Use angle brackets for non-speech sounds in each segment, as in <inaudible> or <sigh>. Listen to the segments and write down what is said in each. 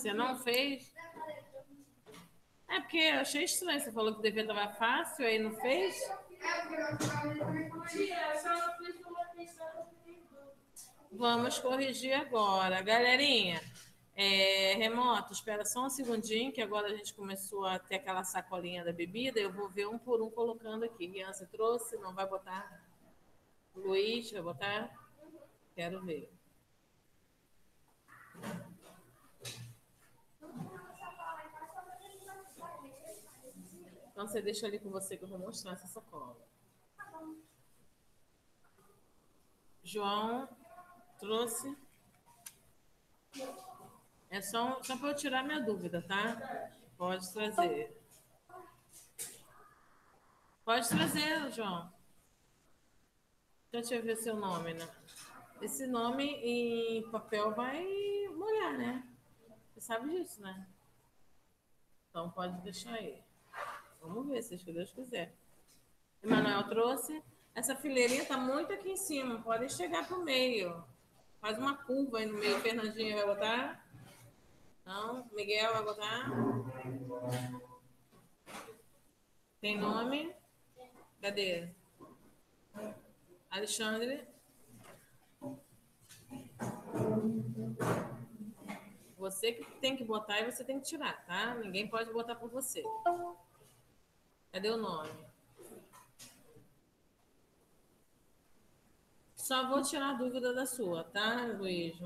Você não fez? É porque eu achei estranho. Você falou que o dever estava fácil, aí não fez? Vamos corrigir agora. Galerinha, é, remoto, espera só um segundinho, que agora a gente começou a ter aquela sacolinha da bebida. Eu vou ver um por um colocando aqui. Rian, você trouxe? Não vai botar? Luiz, vai botar? Quero ver. Então você deixa ali com você que eu vou mostrar essa sacola. João trouxe. É só, só para eu tirar minha dúvida, tá? Pode trazer. Pode trazer, João. Deixa eu ver seu nome, né? Esse nome em papel vai molhar, né? Você sabe disso, né? Então pode deixar aí. Vamos ver, se Deus quiser. Emanuel trouxe. Essa fileirinha está muito aqui em cima. Pode chegar para o meio. Faz uma curva aí no meio. Fernandinho vai botar? Não. Miguel vai botar? Tem nome? Cadê? Alexandre? Você que tem que botar e você tem que tirar, tá? Ninguém pode botar por você. Cadê o nome? Só vou tirar a dúvida da sua, tá, Luiz?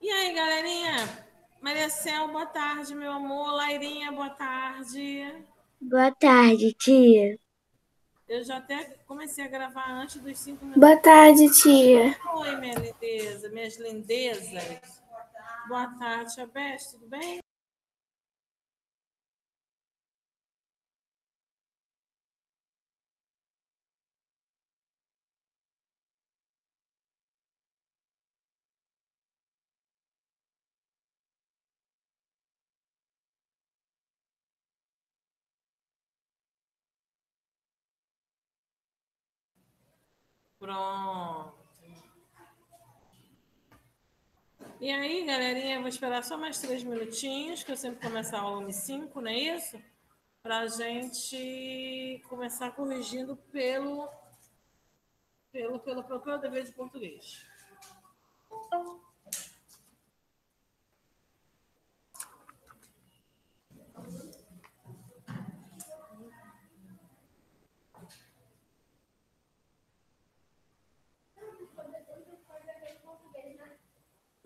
E aí, galerinha? Maria Cel, boa tarde, meu amor. Lairinha, boa tarde. Boa tarde, tia. Eu já até comecei a gravar antes dos cinco minutos. Boa tarde, tia. Oi, minha lindeza, minhas lindezas. Boa tarde, Beth, tudo bem? Pronto. E aí, galerinha, vou esperar só mais três minutinhos, que eu sempre começo a aula em cinco, não é isso? Para a gente começar corrigindo pelo, pelo, pelo próprio dever de português.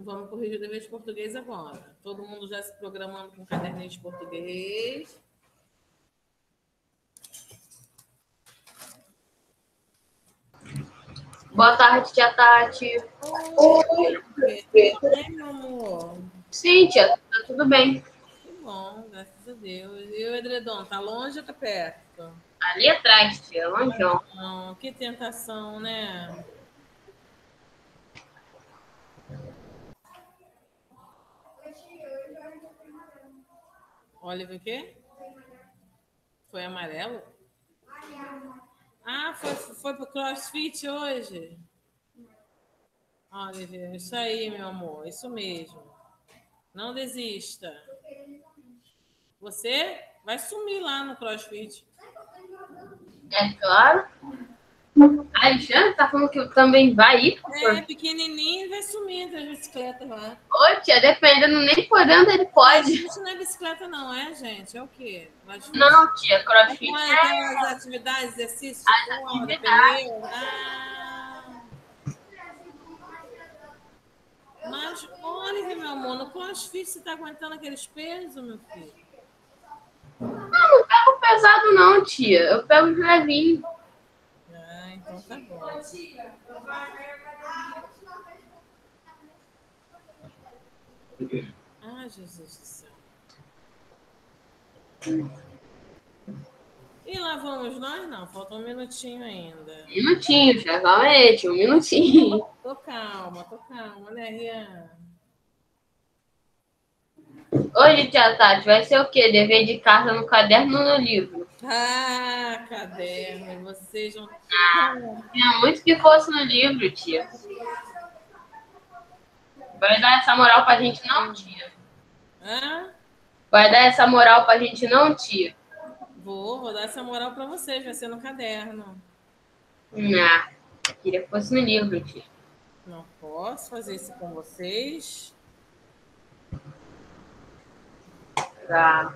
Vamos corrigir o dever de português agora. Todo mundo já se programando com caderninho de português. Boa tarde, tia Tati. Oi, tudo bem, meu amor? Sim, tia, tá tudo bem. Que bom, graças a Deus. E o edredom, tá longe ou tá perto? Ali atrás, tia, longeão. Não, que tentação, né? Oliver o quê? Foi amarelo? Ah, foi, foi pro CrossFit hoje? Oliver, isso aí, meu amor, isso mesmo. Não desista. Você vai sumir lá no CrossFit. É claro. A Alexandre tá falando que também vai ir? É, pequenininho vai sumir das bicicletas lá. Ô, tia, dependendo, nem podendo ele pode. Isso não é bicicleta, não, é, gente? É o quê? Mas, não, tia, crossfit não é. Aquelas atividades, exercícios, As corda, atividades. pneu. Ah. Mas, olha, meu amor, no crossfit você tá aguentando aqueles pesos, meu filho? Não, não pego pesado, não, tia. Eu pego de levinho. Ah, então tá bom. Ah, Jesus do céu. E lá vamos nós? Não, falta um minutinho ainda. Minutinho, tia, realmente, um minutinho. Tô calma, tô calma, né, Rian? Hoje, tia Tati, vai ser o quê? Dever de casa no caderno ou no livro? Ah, caderno, vocês não. Tinha muito que fosse no livro, tia. Vai dar essa moral pra gente não, tia? Hã? Vai dar essa moral pra gente não, tia? Vou, vou dar essa moral para vocês, vai ser no caderno. Não. Queria que fosse no livro, tia. Não posso fazer isso com vocês. Tá.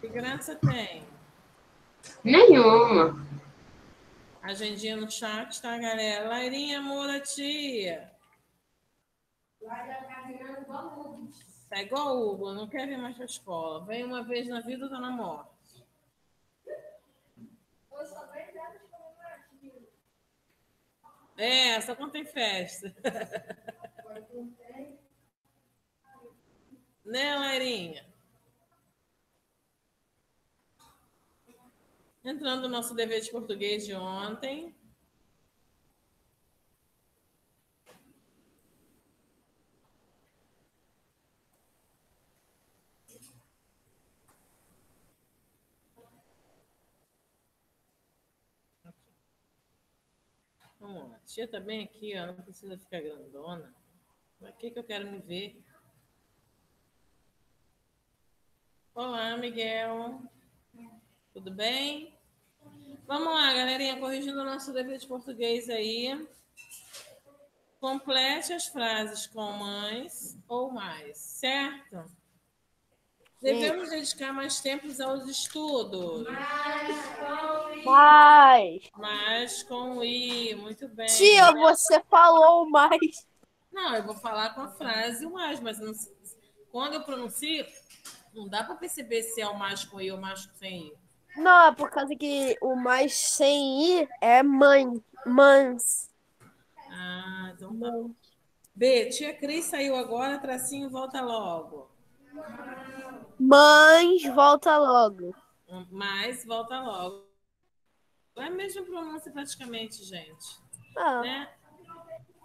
Que graça tem? Nenhuma. Agendinha no chat, tá, galera? Lairinha, Moura, tia. Tá igual o Hugo, não quer vir mais pra escola. Vem uma vez na vida, tá na morte. É, só quando tem festa. <laughs> né, Lairinha? Entrando no nosso dever de português de ontem. Vamos lá. Tia tá bem aqui, ó. Não precisa ficar grandona. Aqui que eu quero me ver. Olá, Miguel. Tudo bem? Vamos lá, galerinha, corrigindo o nosso dever de português aí. Complete as frases com mães ou mais, certo? Devemos dedicar mais tempo aos estudos. Mais. Mas com i, muito bem. Tia, você falou mais. Não, eu vou falar com a frase mais, mas não- quando eu pronuncio, não dá para perceber se é o mais com i ou o mais sem i. Não, é por causa que o mais sem i é mãe. Mães. Ah, então tá. B, tia Cris saiu agora, tracinho volta logo. Mães, volta logo. Mas volta logo. É a mesma pronúncia praticamente, gente. Ah, Né?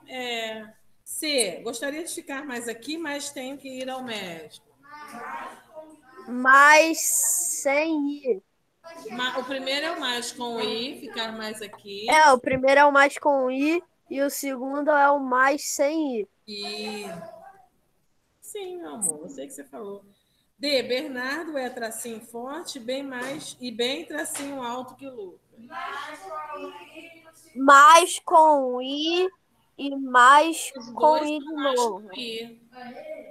É, C, gostaria de ficar mais aqui, mas tenho que ir ao médico. Mais sem i. O primeiro é o mais com i, ficar mais aqui. É, o primeiro é o mais com i e o segundo é o mais sem i. E. Sim, meu amor, eu sei que você falou. D. Bernardo é tracinho forte, bem mais e bem tracinho alto que Lucas. Mais com i e mais com i de novo. I.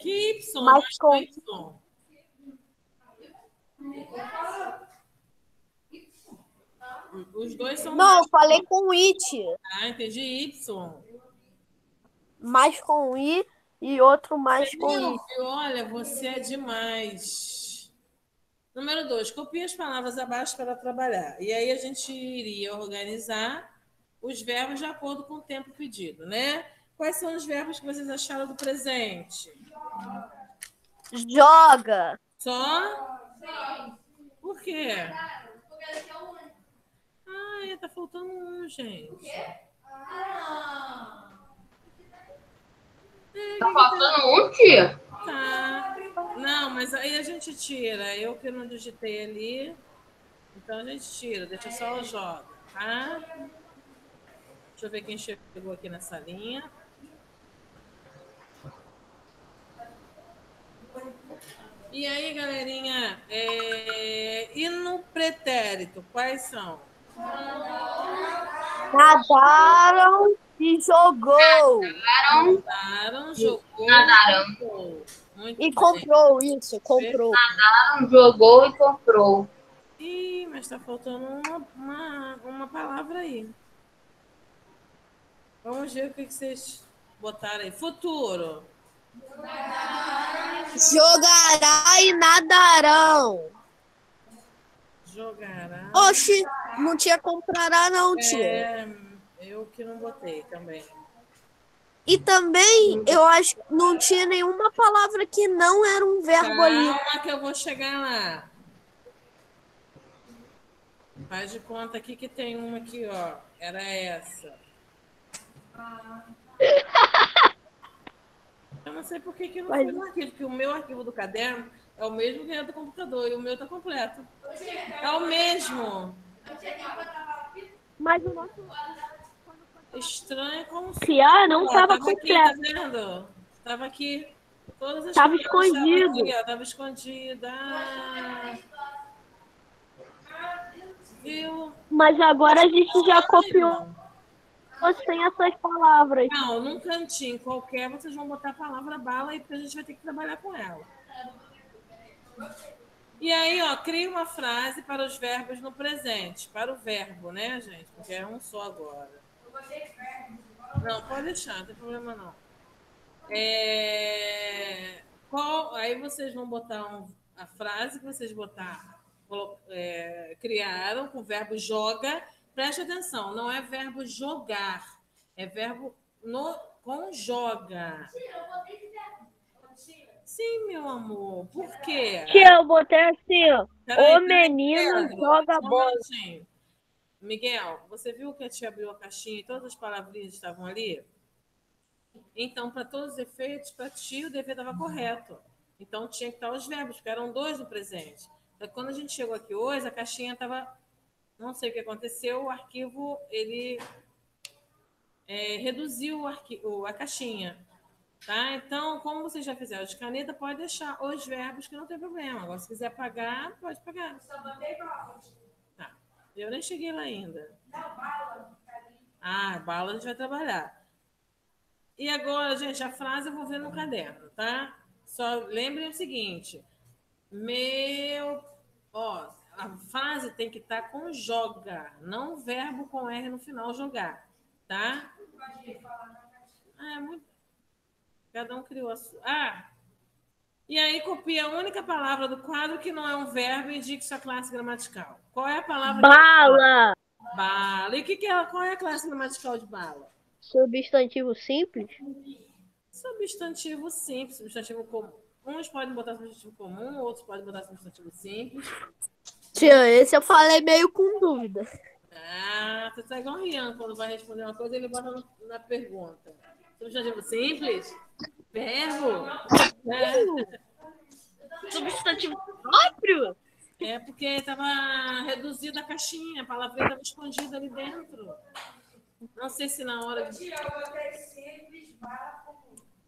Que Y? Mais mais com- Y. Os dois são Não, eu falei com i, tia. Ah, entendi Y. Mais com i e outro mais com Viu? i. Olha, você é demais. Número dois, copie as palavras abaixo para trabalhar. E aí a gente iria organizar os verbos de acordo com o tempo pedido, né? Quais são os verbos que vocês acharam do presente? Joga. Só? Por quê? Ai, tá faltando um, gente. Tá faltando um, tia? Tá. Não, mas aí a gente tira. Eu que não digitei ali. Então a gente tira, deixa só o joga, tá? Deixa eu ver quem chegou aqui nessa linha. E aí, galerinha, é... e no pretérito, quais são? Nadaram e jogou. Nadaram Nadaram, jogou, Nadaram. comprou. Muito E bem. comprou isso, comprou. jogou e comprou. Ih, mas tá faltando uma, uma, uma palavra aí. Vamos ver o que que vocês botaram aí. Futuro. Jogará e nadarão. Jogará. Oxi, não tinha comprará não, tia. É, eu que não botei também. E também, eu acho que não tinha nenhuma palavra que não era um verbo ali. Calma que eu vou chegar lá. Faz de conta aqui que tem uma aqui, ó. Era essa. <laughs> Eu não sei por que, que não Mas- foi no arquivo, porque o meu arquivo do caderno é o mesmo que é do computador e o meu tá completo. É o mesmo. Mas o nosso... Estranha como se. Criar não estava aqui, tá completo. vendo? Tava aqui. Todas as Tava escondido. Aqui, ó, tava escondida. Ah. Viu? Mas agora a gente já copiou Não. sem essas palavras. Não, num cantinho qualquer, vocês vão botar a palavra bala e a gente vai ter que trabalhar com ela. E aí, ó, cria uma frase para os verbos no presente. Para o verbo, né, gente? Porque é um só agora. Não, pode deixar, não tem problema não. É, qual- aí vocês vão botar um- a frase que vocês botaram, é, criaram com o verbo joga. Preste atenção, não é verbo jogar, é verbo no, com joga. Sim, meu amor. Por quê? Tia, eu botei assim, ó. Peraí, O menino Pedro, joga um bola. Miguel, você viu que a tia abriu a caixinha e todas as palavrinhas estavam ali? Então, para todos os efeitos, para ti o dever estava correto. Então, tinha que estar os verbos, porque eram dois no presente. Então, quando a gente chegou aqui hoje, a caixinha estava. Não sei o que aconteceu, o arquivo ele é, reduziu o arquivo, a caixinha. Tá? Então, como vocês já fizeram de caneta, pode deixar os verbos que não tem problema. Agora, se quiser pagar, pode pagar. Tá. Eu nem cheguei lá ainda. Ah, bala a gente vai trabalhar. E agora, gente, a frase eu vou ver no caderno, tá? Só lembrem o seguinte: meu. Ó, a frase tem que estar com joga, não verbo com R no final, jogar, tá? Ah, é muito. Cada um criou a sua. Ah! E aí copia a única palavra do quadro que não é um verbo e indique sua classe gramatical. Qual é a palavra? Bala. Bala. E que que é, qual é a classe gramatical de bala? Substantivo simples? Substantivo simples, substantivo comum. Uns podem botar substantivo comum, outros podem botar substantivo simples. Tia, esse eu falei meio com dúvida. Ah, você tá igual o Rian, quando vai responder uma coisa, ele bota na pergunta. Substantivo simples? Verbo? É, Substantivo próprio? é porque estava reduzida a caixinha, a palavrinha estava escondida ali dentro. Não sei se na hora de.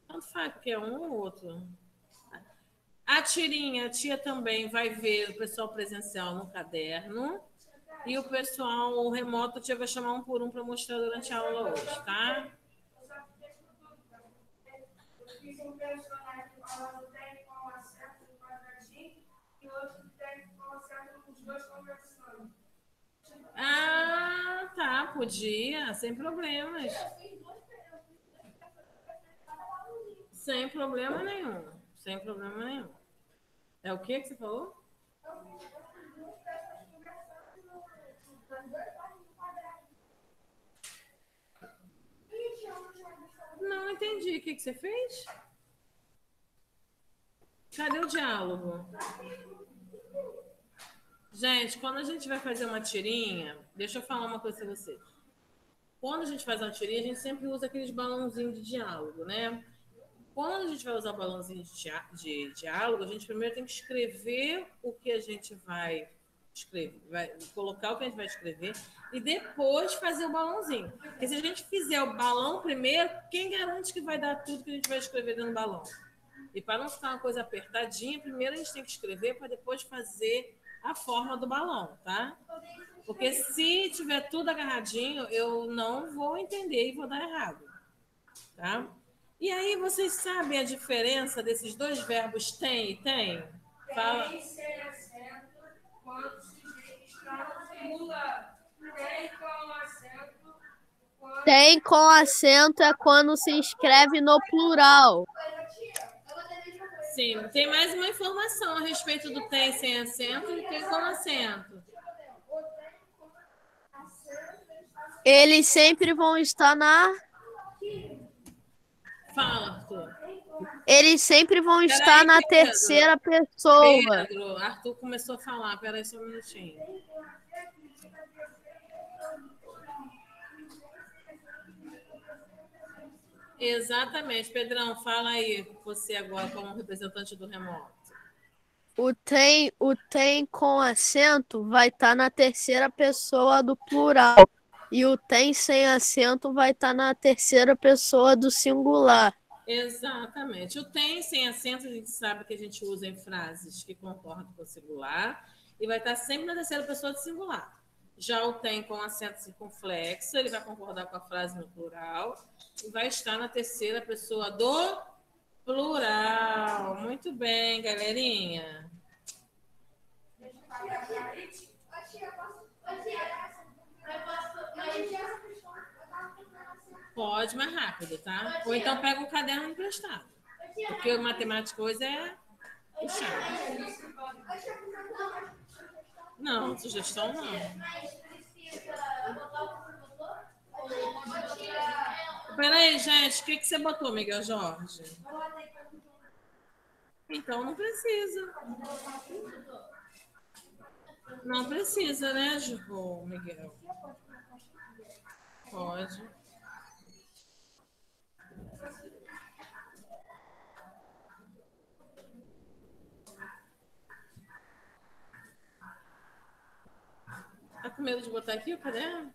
Tanto faz, porque é um ou outro. A tirinha, a tia também vai ver o pessoal presencial no caderno. E o pessoal o remoto, a tia vai chamar um por um para mostrar durante a aula hoje, tá? Ah, tá, podia, sem problemas. Sem problema nenhum. Sem problema nenhum. É o que que você falou? Não entendi. O que, que você fez? Cadê o diálogo? Gente, quando a gente vai fazer uma tirinha, deixa eu falar uma coisa para vocês. Quando a gente faz uma tirinha, a gente sempre usa aqueles balãozinhos de diálogo, né? Quando a gente vai usar o balãozinho de, diálogo, a gente primeiro tem que escrever o que a gente vai escrever, vai colocar o que a gente vai escrever e depois fazer o balãozinho. Porque se a gente fizer o balão primeiro, quem garante que vai dar tudo que a gente vai escrever dentro do balão? E para não ficar uma coisa apertadinha, primeiro a gente tem que escrever para depois fazer a forma do balão, tá? Porque se tiver tudo agarradinho, eu não vou entender e vou dar errado, tá? E aí, vocês sabem a diferença desses dois verbos tem e tem? Fala. Tem sem acento quando se estrangula. Tem com acento quando. Tem com acento é quando se escreve no plural. Sim, tem mais uma informação a respeito do tem sem acento e tem com acento. Eles sempre vão estar na. Fala, Arthur. Eles sempre vão Peraí, estar na Pedro. terceira pessoa. Pedro, Arthur começou a falar. Peraí só um minutinho. Exatamente. Pedrão, fala aí você agora como representante do remoto. O tem, o tem com acento vai estar na terceira pessoa do plural. E o tem sem acento vai estar na terceira pessoa do singular. Exatamente. O tem sem acento, a gente sabe que a gente usa em frases que concordam com o singular e vai estar sempre na terceira pessoa do singular. Já o tem com acento circunflexo, ele vai concordar com a frase no plural e vai estar na terceira pessoa do plural. Muito bem, galerinha. Pode mais rápido, tá? Ou então pega o caderno emprestado. Porque o matemática hoje é puxado. Não, sugestão não. Peraí, gente, o que, que você botou, Miguel Jorge? Então não precisa. Não precisa, né, Ju- Miguel? Pode. Tá com medo de botar aqui o caderno?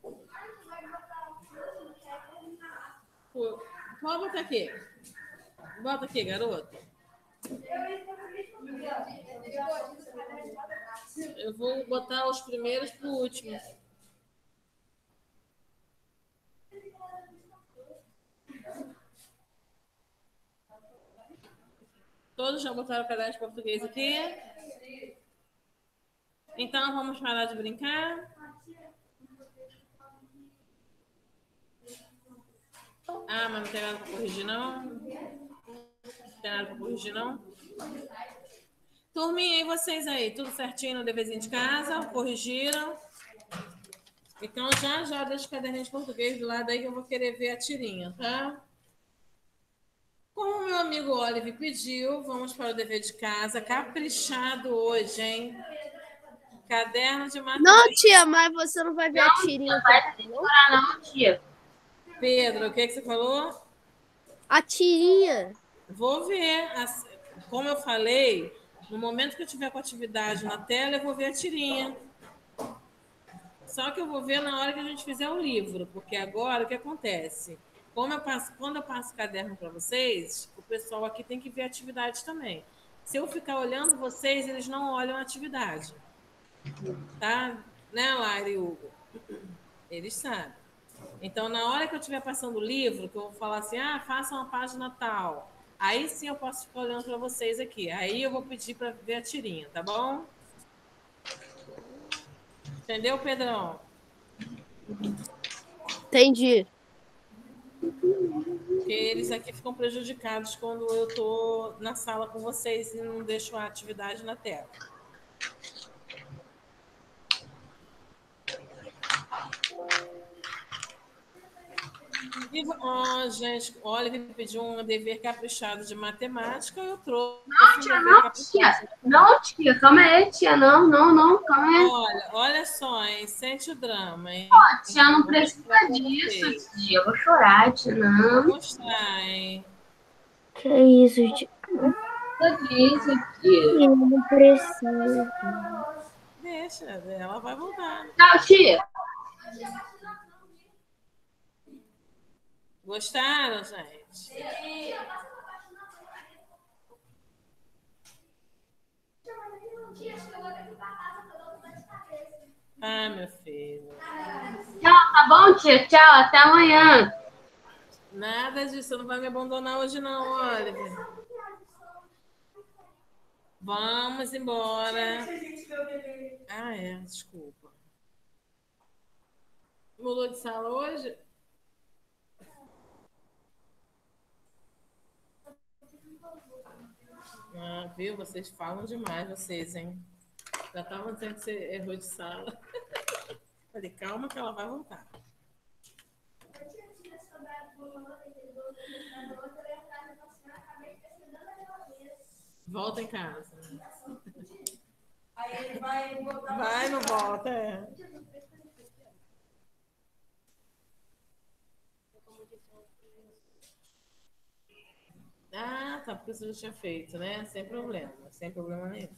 Pode botar aqui. Bota aqui, garoto. Eu vou botar os primeiros pro último. Todos já botaram o caderno de português aqui? Então vamos parar de brincar. Ah, mas não tem nada para corrigir, não? Não tem nada para corrigir, não? Turminha, e vocês aí? Tudo certinho no deverzinho de casa? Corrigiram? Então já já deixa o caderninho de português do lado aí que eu vou querer ver a tirinha, tá? Como o meu amigo Olive pediu, vamos para o dever de casa. Caprichado hoje, hein? Caderno de matemática. Não, tia, mas você não vai ver a tirinha. Vai decorar não, tia. Pedro, o que, que você falou? A tirinha. Vou ver. Como eu falei, no momento que eu tiver com a atividade na tela, eu vou ver a tirinha. Só que eu vou ver na hora que a gente fizer o livro, porque agora o que acontece? Como eu passo, quando eu passo o caderno para vocês, o pessoal aqui tem que ver a atividade também. Se eu ficar olhando vocês, eles não olham a atividade. Tá? Né, Lara e Hugo? Eles sabem. Então, na hora que eu estiver passando o livro, que eu vou falar assim, ah, faça uma página tal. Aí sim eu posso ficar olhando para vocês aqui. Aí eu vou pedir para ver a tirinha, tá bom? Entendeu, Pedrão? Entendi. Porque eles aqui ficam prejudicados quando eu estou na sala com vocês e não deixo a atividade na tela. E, ó, gente, olha, ele pediu um dever caprichado de matemática, eu trouxe. Não, um tia, dever não, tia. Não, tia, calma aí, tia. Não, não, não, calma aí. Olha, olha só, hein? Sente o drama, hein? Tia, não precisa disso, tia. Eu vou chorar, tia. Não. Vou mostrar, hein? Que isso, tia? Precisa disso, tia. Não precisa. Deixa, ela vai voltar. Tchau, tia. Gostaram, gente? Ah, meu filho. Tchau, tá bom, tia? Tchau, até amanhã. Nada disso, você não vai me abandonar hoje, não, Oliver. Vamos embora. Ah, é, desculpa. Mudou de sala hoje? Ah, viu? Vocês falam demais, vocês, hein? Já estavam dizendo que você errou de sala. <laughs> Falei, calma que ela vai voltar. Volta em casa. Aí ele vai botar. Vai, não volta, é. Ah, tá, porque você já tinha feito, né? Sem problema, sem problema nenhum.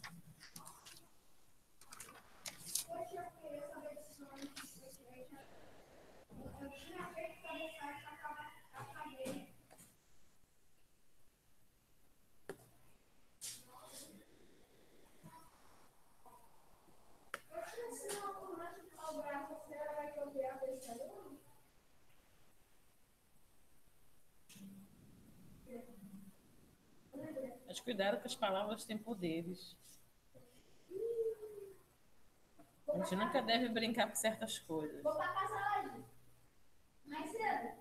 Mas cuidado que as palavras têm poderes. A gente nunca deve brincar com certas coisas. Vou pra casa hoje. Mais cedo.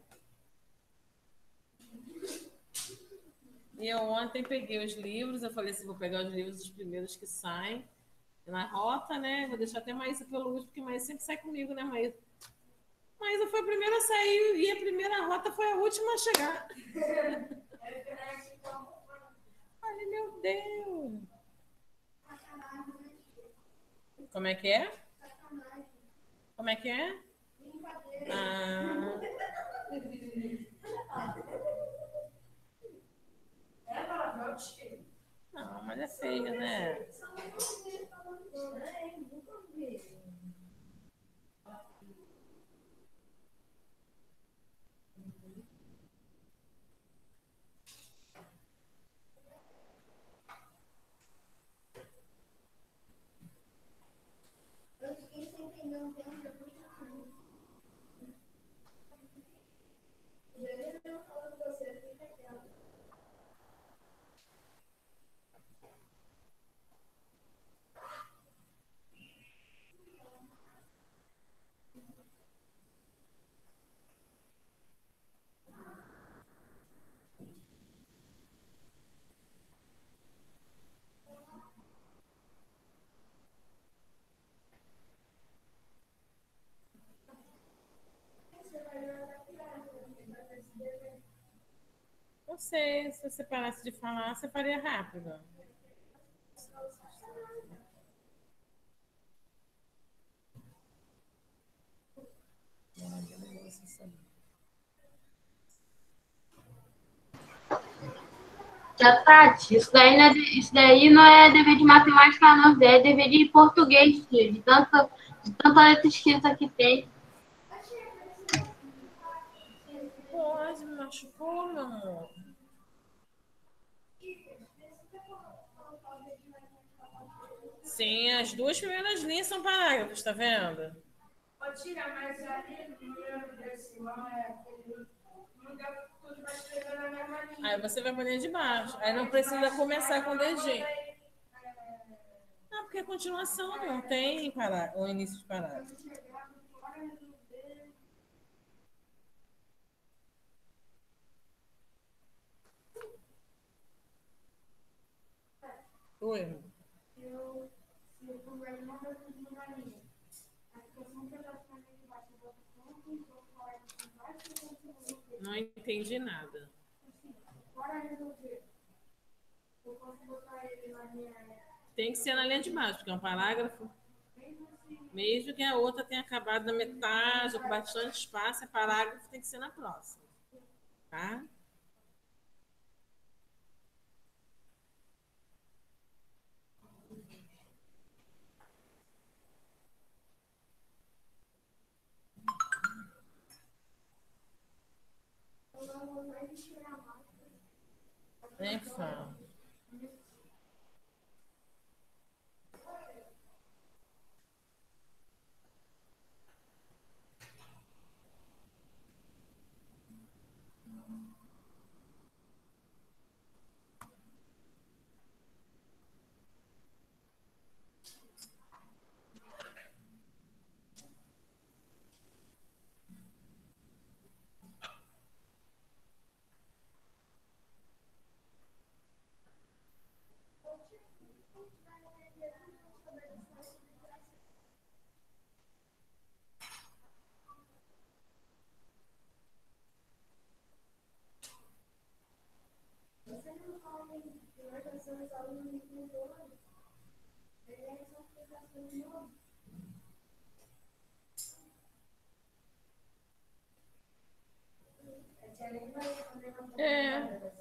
E eu ontem peguei os livros, eu falei assim, vou pegar os livros os primeiros que saem na rota, né? Vou deixar até Maísa pelo último, porque Maísa sempre sai comigo, né, Maísa? Maísa foi a primeira a sair e a primeira rota foi a última a chegar. <laughs> Meu Deus! Como é que é? Como é que é? Ah, não, mas é feio, né? Não sei, se você parasse de falar, você faria rápido. Já, Tati, isso daí, não é, isso daí não é dever de matemática, não, é dever de português, de tanta, de tanta letra escrita que tem. Pode, me machucou, meu amor. Sim, as duas primeiras linhas são parágrafos, tá vendo? Pode tirar, mas ali no meu desse irmão é aquele. Linha. Aí você vai linha de baixo. Aí não precisa começar com o dedinho. Não, porque é continuação, não tem o início de parágrafo. Oi. Eu, não entendi nada. Tem que ser na linha de baixo, porque é um parágrafo. Mesmo que a outra tenha acabado na metade, com bastante espaço, é parágrafo, tem que ser na próxima. Tá? Eu não vou mais tirar mais. Nem fala. Você não fala em organizações alunos com dois. Ele é só explicação de novo. A tia nem vai responder É.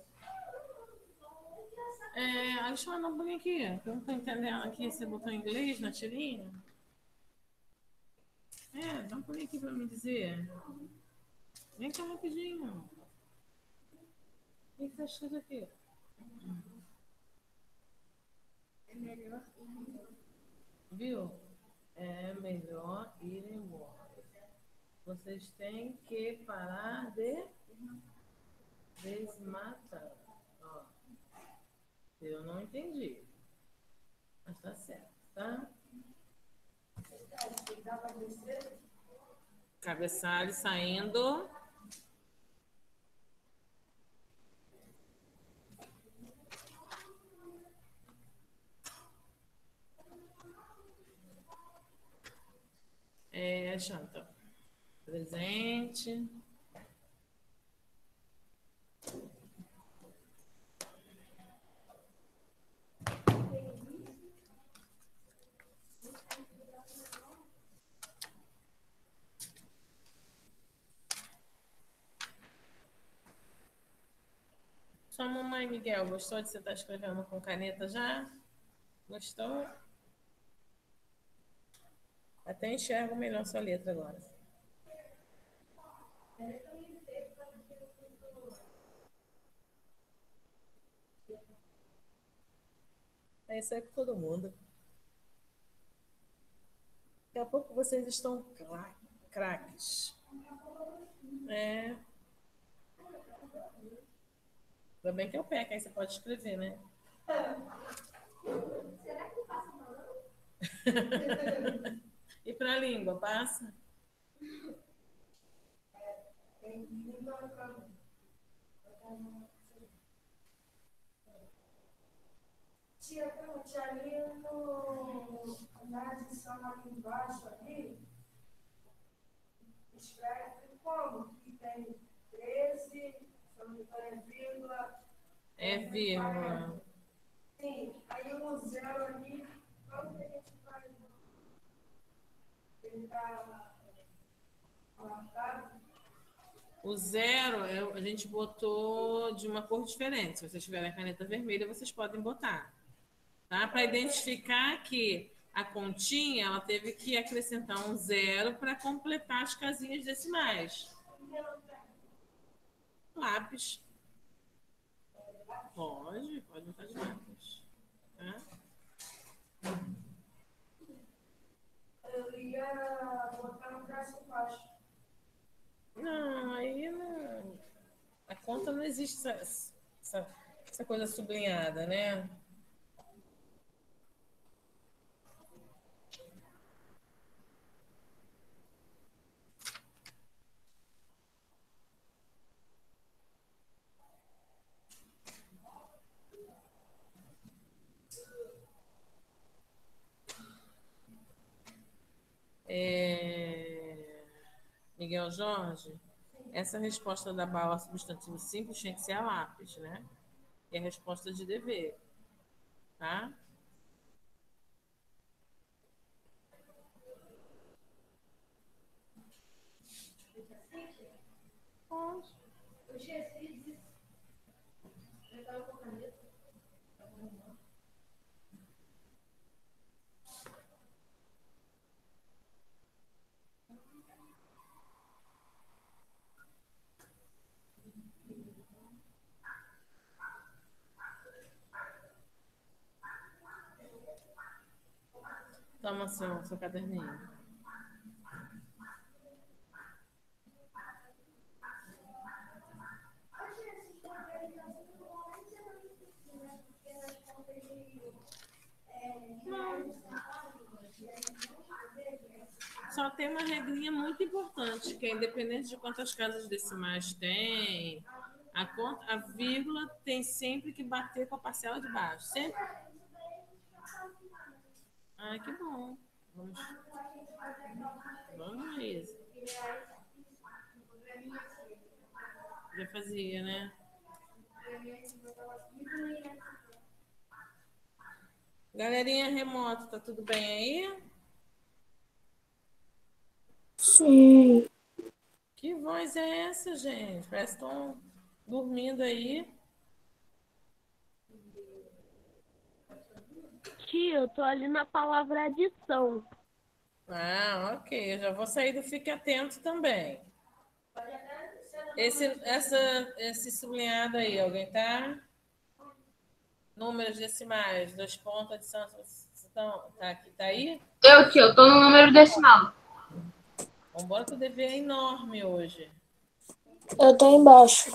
É, Alexandre, dá um pouquinho aqui. Eu não tô entendendo aqui. Você botou em inglês na tirinha? É, dá um pouquinho aqui pra me dizer. Vem cá rapidinho. O que que tá escrito aqui? Viu? É melhor ir embora. Vocês têm que parar de desmatar. Ó. Eu não entendi. Mas tá certo, tá? Cabeçalho saindo. É, Janta. Presente. Sua mamãe, Miguel, gostou de você estar escrevendo com caneta já? Gostou? Até enxergo melhor sua letra agora. É isso aí com todo mundo. Daqui a pouco vocês estão cra- craques. É. Ainda bem que é o pé, que aí você pode escrever, né? <laughs> e para a língua, passa? Tia, pergunte ali no, na adição ali embaixo ali, escreve como? Que tem 13, se eu não me engano, é vírgula. É vírgula. Sim, aí o zero ali, como que a gente? O zero, eu- a gente botou de uma cor diferente. Se vocês tiverem a caneta vermelha, vocês podem botar. Tá? Para identificar que a continha ela teve que acrescentar um zero para completar as casinhas decimais. Lápis. Pode, pode botar de lápis. Tá? Eu ia botar no braço baixo. Não, aí não. A conta não existe essa, essa, essa coisa sublinhada, né? É, Miguel Jorge, essa resposta da bala substantivo simples tinha que ser a lápis, né? E a resposta de dever, tá? Pode. Toma seu, seu caderninho. Só tem uma regrinha muito importante, que é independente de quantas casas decimais tem, a, conta, a vírgula tem sempre que bater com a parcela de baixo. Sempre. Ah, que bom. Vamos. Vamos, Isa. Já fazia, né? Galerinha remota, tá tudo bem aí? Sim. Que voz é essa, gente? Parece que estão dormindo aí. Eu tô ali na palavra adição. Ah, ok. Eu já vou sair do Fique Atento também. Esse, essa, esse sublinhado aí, alguém tá? Números decimais, dois pontos, adição, estão, tá, aqui, tá aí? Eu, tio, eu tô no número decimal. Vambora que o dever é enorme hoje. Eu tô embaixo.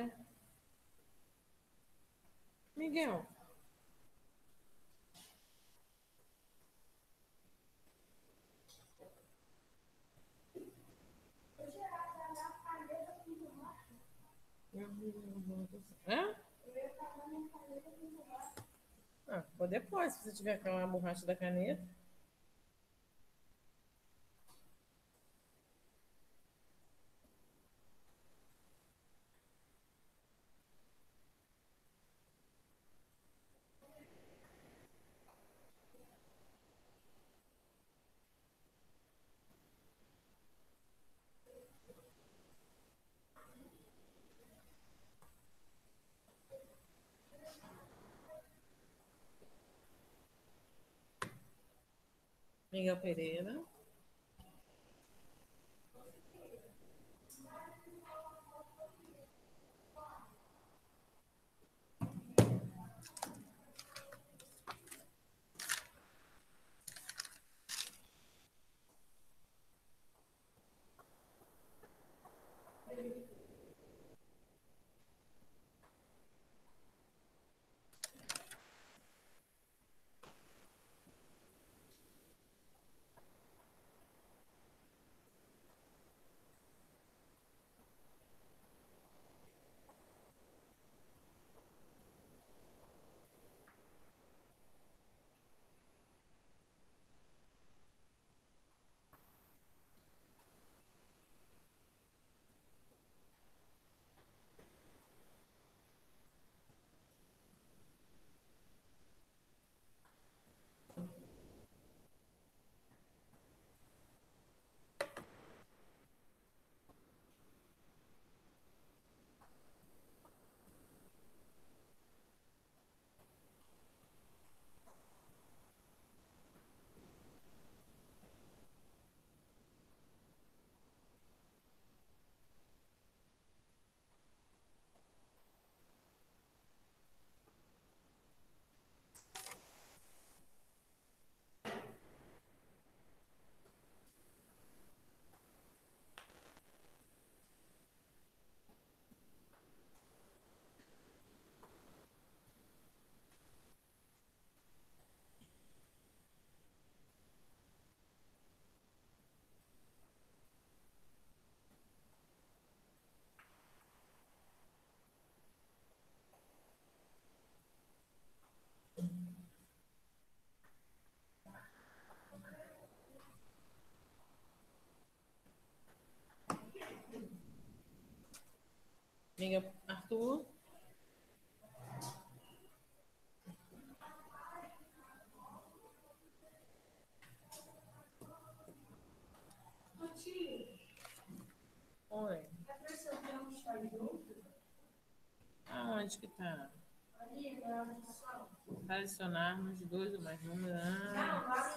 Né? Miguel. Hã? Ah, pô, depois, se você tiver aquela borracha da caneta. Miguel Pereira. Miguel Arthur. Oi. Aonde que tá? Adicionarmos dois ou mais números. Ah.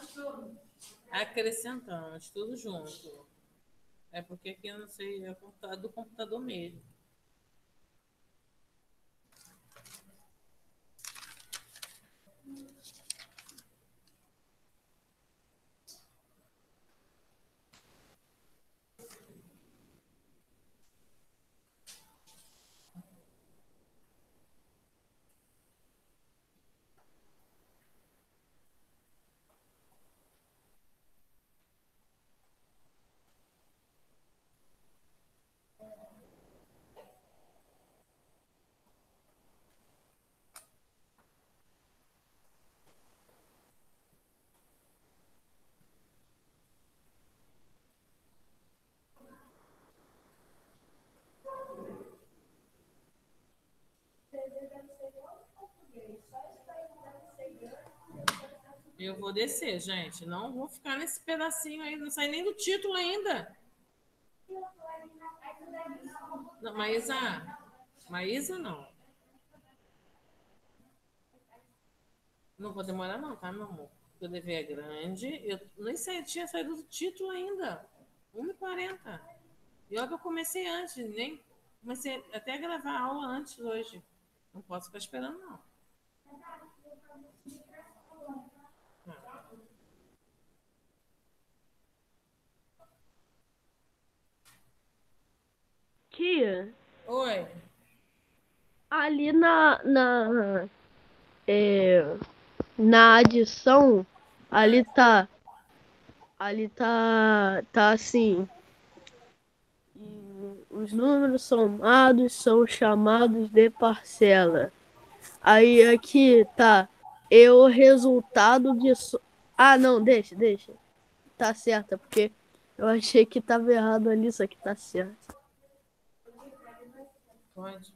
Acrescentamos, tudo junto. É porque aqui eu não sei, é do computador mesmo. Eu vou descer, gente. Não vou ficar nesse pedacinho aí. Não sai nem do título ainda. Não, Maísa. Maísa, não. Não vou demorar, não, tá, meu amor? Porque o dever é grande. Eu nem sei, tinha saído do título ainda. 1h40. E olha que eu comecei antes, nem comecei até a gravar a aula antes hoje. Não posso ficar esperando, não. Oi. ali na, na, é, na adição, ali tá, ali tá, tá assim, os números somados são chamados de parcela. Aí aqui tá, é o resultado de, so- ah não, deixa, deixa, tá certo, porque eu achei que tava errado ali, isso aqui tá certo. Pode.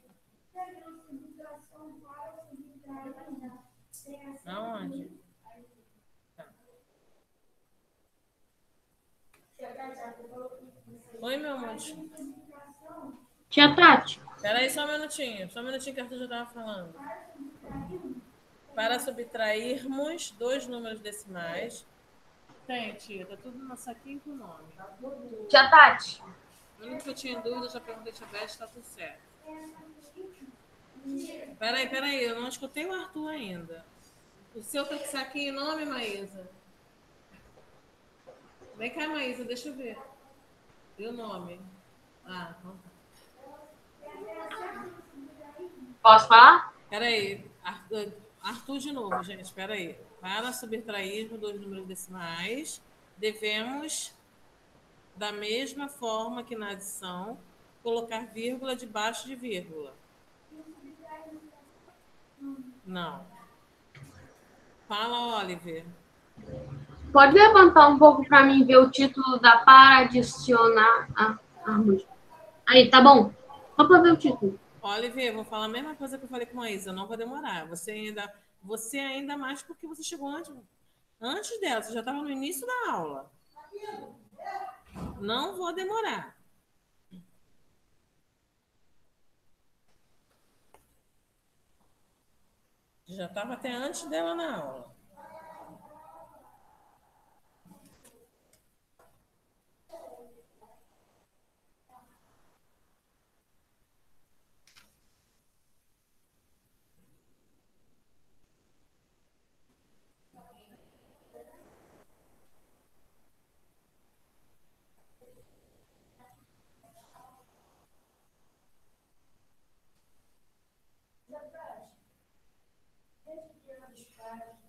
Aonde? Tá. Oi, meu amor. Tia Tati, Peraí só um minutinho. Só um minutinho que a Arthur já estava falando. Para subtrairmos dois números decimais. Tem, tia. Tá tudo no saquinho com o nome. tia Tati, O único que eu tinha dúvida, já perguntei a Beth, tá tudo certo. Peraí, peraí, eu não escutei o Arthur ainda. O seu tá com saquinho e nome, Maísa? Vem cá, Maísa, deixa eu ver. E o nome? Ah, então tá. posso falar? Peraí, Arthur, Arthur de novo, gente, peraí. Para subtrairmos dois números decimais, devemos, da mesma forma que na adição, colocar vírgula debaixo de vírgula. Não. Fala, Oliver. Pode levantar um pouco para mim ver o título da para adicionar a árvore. Aí, tá bom? Só para ver o título. Oliver, vou falar a mesma coisa que eu falei com a Isa, não vou demorar. Você ainda, você ainda mais porque você chegou antes, antes dela, você já estava no início da aula. Não vou demorar. Já estava até antes dela na aula.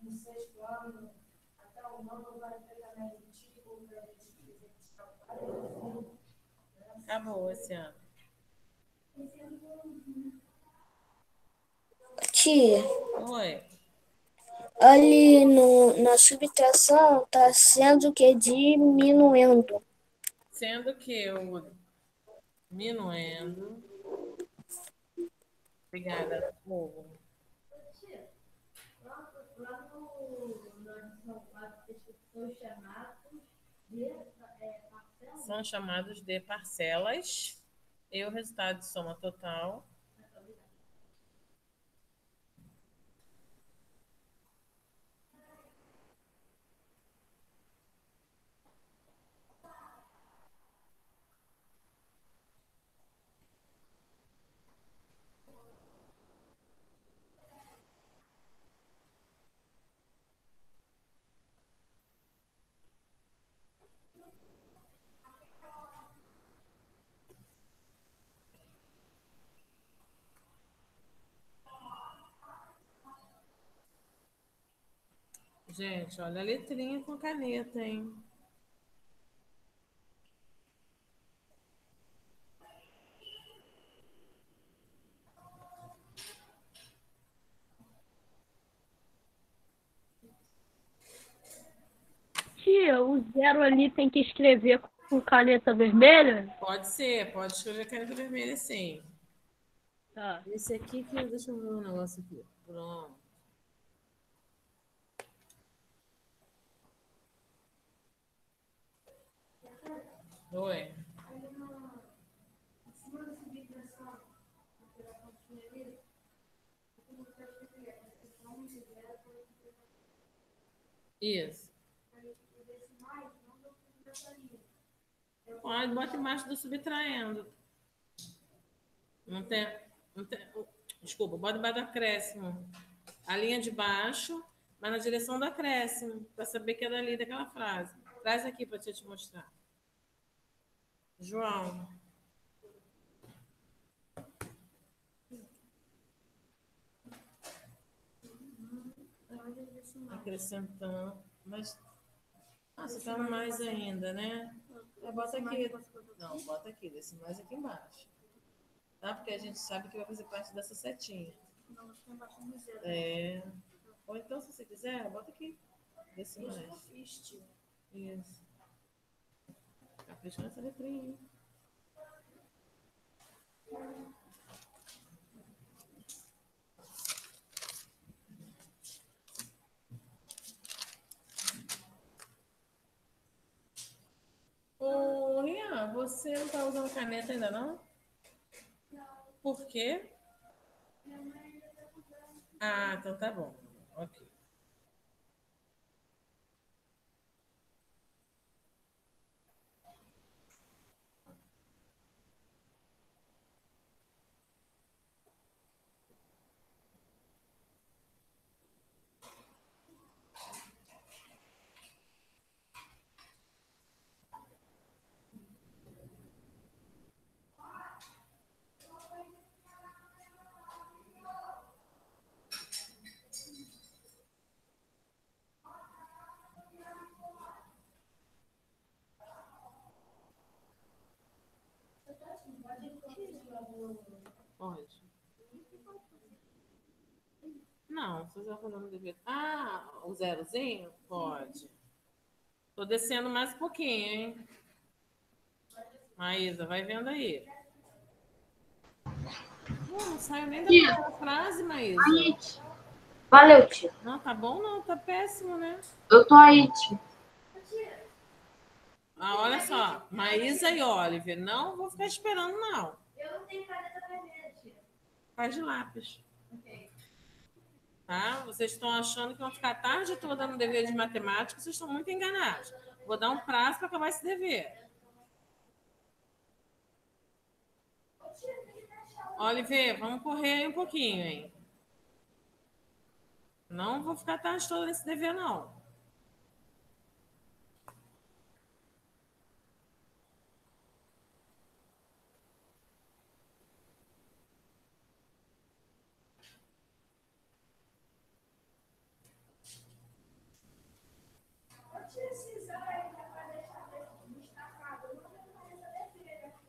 No sexto ano, até o nono, vai ter também tipo para a gente dizer que Acabou esse ano. Tia, Oi. ali no, na subtração tá sendo que diminuindo. Sendo que o minuendo. Obrigada, povo. São chamados de parcelas. E o resultado de soma total. Gente, olha a letrinha com caneta, hein? Tia, o zero ali tem que escrever com caneta vermelha? Pode ser, pode escrever caneta vermelha sim. Tá. Esse aqui que. Deixa eu ver um negócio aqui. Pronto. Oi. Isso. Pode, bota embaixo do subtraindo. Não tem, não tem. Desculpa, bota embaixo do acréscimo. A linha de baixo, mas na direção do acréscimo, para saber que é dali daquela frase. Traz aqui para te mostrar. João. Acrescentando. Mas. Ah, você tá no mais ainda, né? É, bota aqui. Não, bota aqui, desse mais aqui embaixo. Tá? Porque a gente sabe que vai fazer parte dessa setinha. É. Ou então, se você quiser, bota aqui. Desse mais. Isso. Capricha nessa letrinha. hein? Ô, Rian, você não tá usando caneta ainda não? Por quê? Ah, então tá bom. Ok. Pode. Não, você já falando dever. Ah, o zerozinho? Pode. Tô descendo mais um pouquinho, hein? Maísa, vai vendo aí. Não, não saiu nem da Tia. primeira frase, Maísa. Aí, tia. Valeu, tia. Não, tá bom não, tá péssimo, né? Eu tô aí, tia. Ah, olha só, Maísa e Oliver, não vou ficar esperando, não. Eu não tenho caneta pra ver, tia. Faz de lápis. Tá? Vocês estão achando que vão ficar a tarde toda no dever de matemática, vocês estão muito enganados. Vou dar um prazo para acabar esse dever. Oliver, vamos correr aí um pouquinho, hein? Não vou ficar tarde toda nesse dever, não.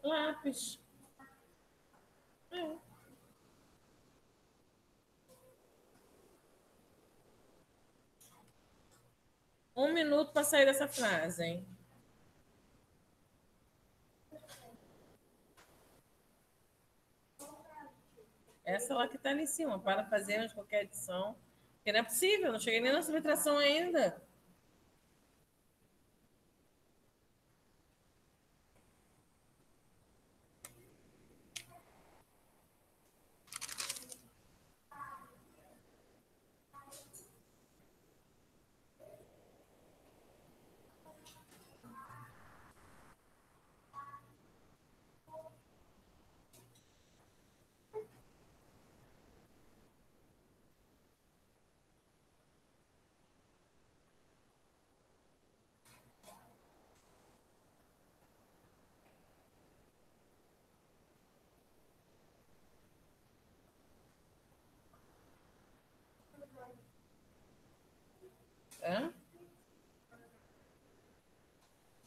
Lápis. É. Um minuto para sair dessa frase, hein? Essa lá que está ali em cima, para fazermos qualquer adição. Porque não é possível, não cheguei nem na subtração ainda.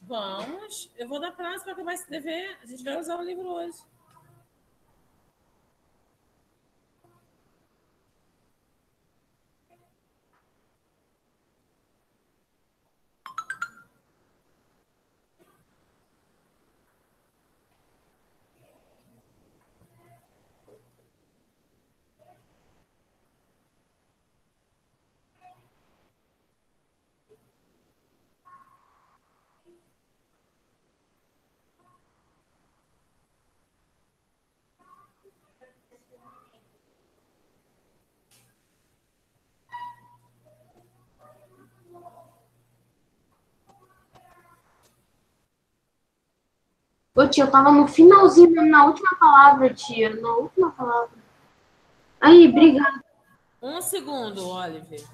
Vamos. Eu vou dar prazo para acabar esse dever. A gente vai usar o livro hoje. Ô, tia, eu tava no finalzinho, na última palavra, tia. Na última palavra. Aí, obrigada. Um segundo, Oliver.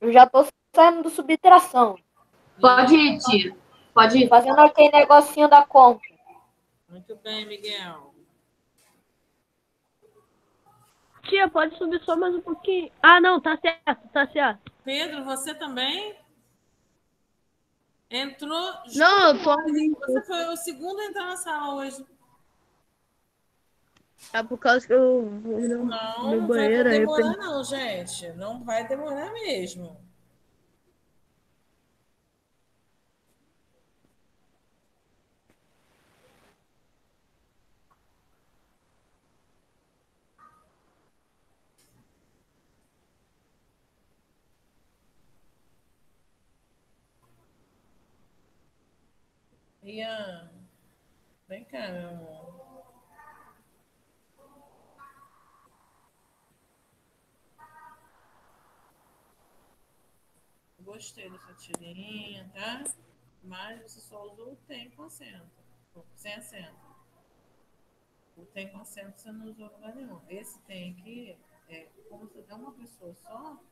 Eu já tô saindo do subtração. Pode ir, tia. Pode ir. Fazendo aquele negocinho da conta. Muito bem, Miguel. Tia, pode subir só mais um pouquinho. Ah, não, tá certo, tá certo. Pedro, você também? Entrou. Não, eu tô Você foi o segundo a entrar na sala hoje. É por causa que eu no, Não, não banheiro vai eu demorar, não, gente. Não vai demorar mesmo. Ian, vem cá, meu amor. Gostei dessa tirinha, tá? Mas você só usou o tem com acento. Sem acento. O tem com acento você não usou lugar nenhum. Esse tem aqui, é, como você é uma pessoa só,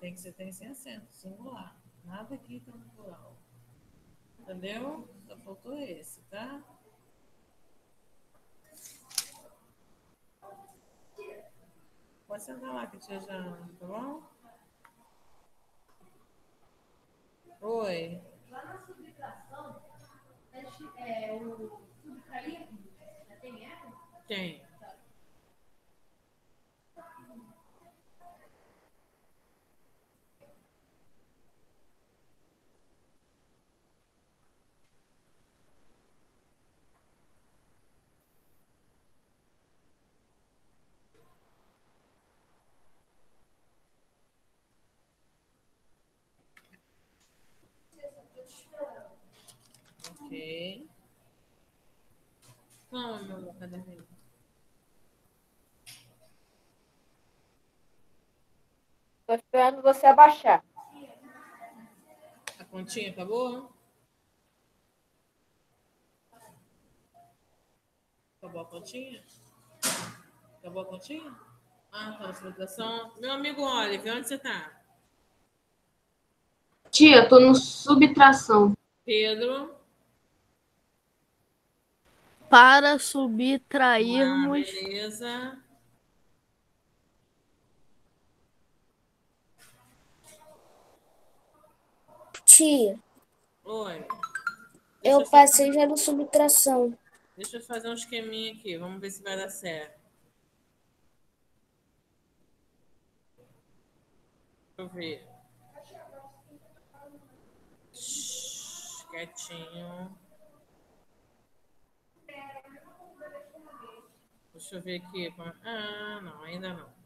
tem que ser tem sem acento, singular. Nada aqui no plural. Entendeu? Só faltou esse, tá? Pode sentar lá que a tia já, tá bom? Oi. Tem. Ok. Caderninho. Tô esperando você abaixar. A continha acabou? Acabou a continha? Acabou a continha? Ah, tá. Subtração. Meu amigo Oliver, onde você tá? Tia, tô no subtração. Pedro. Para Ah, subtrairmos. beleza. Tia, Oi. eu passei já no subtração. Deixa eu fazer um esqueminha aqui. Vamos ver se vai dar certo. Deixa eu ver. Shhh, Quietinho. Deixa eu ver aqui. Ah, não, ainda não.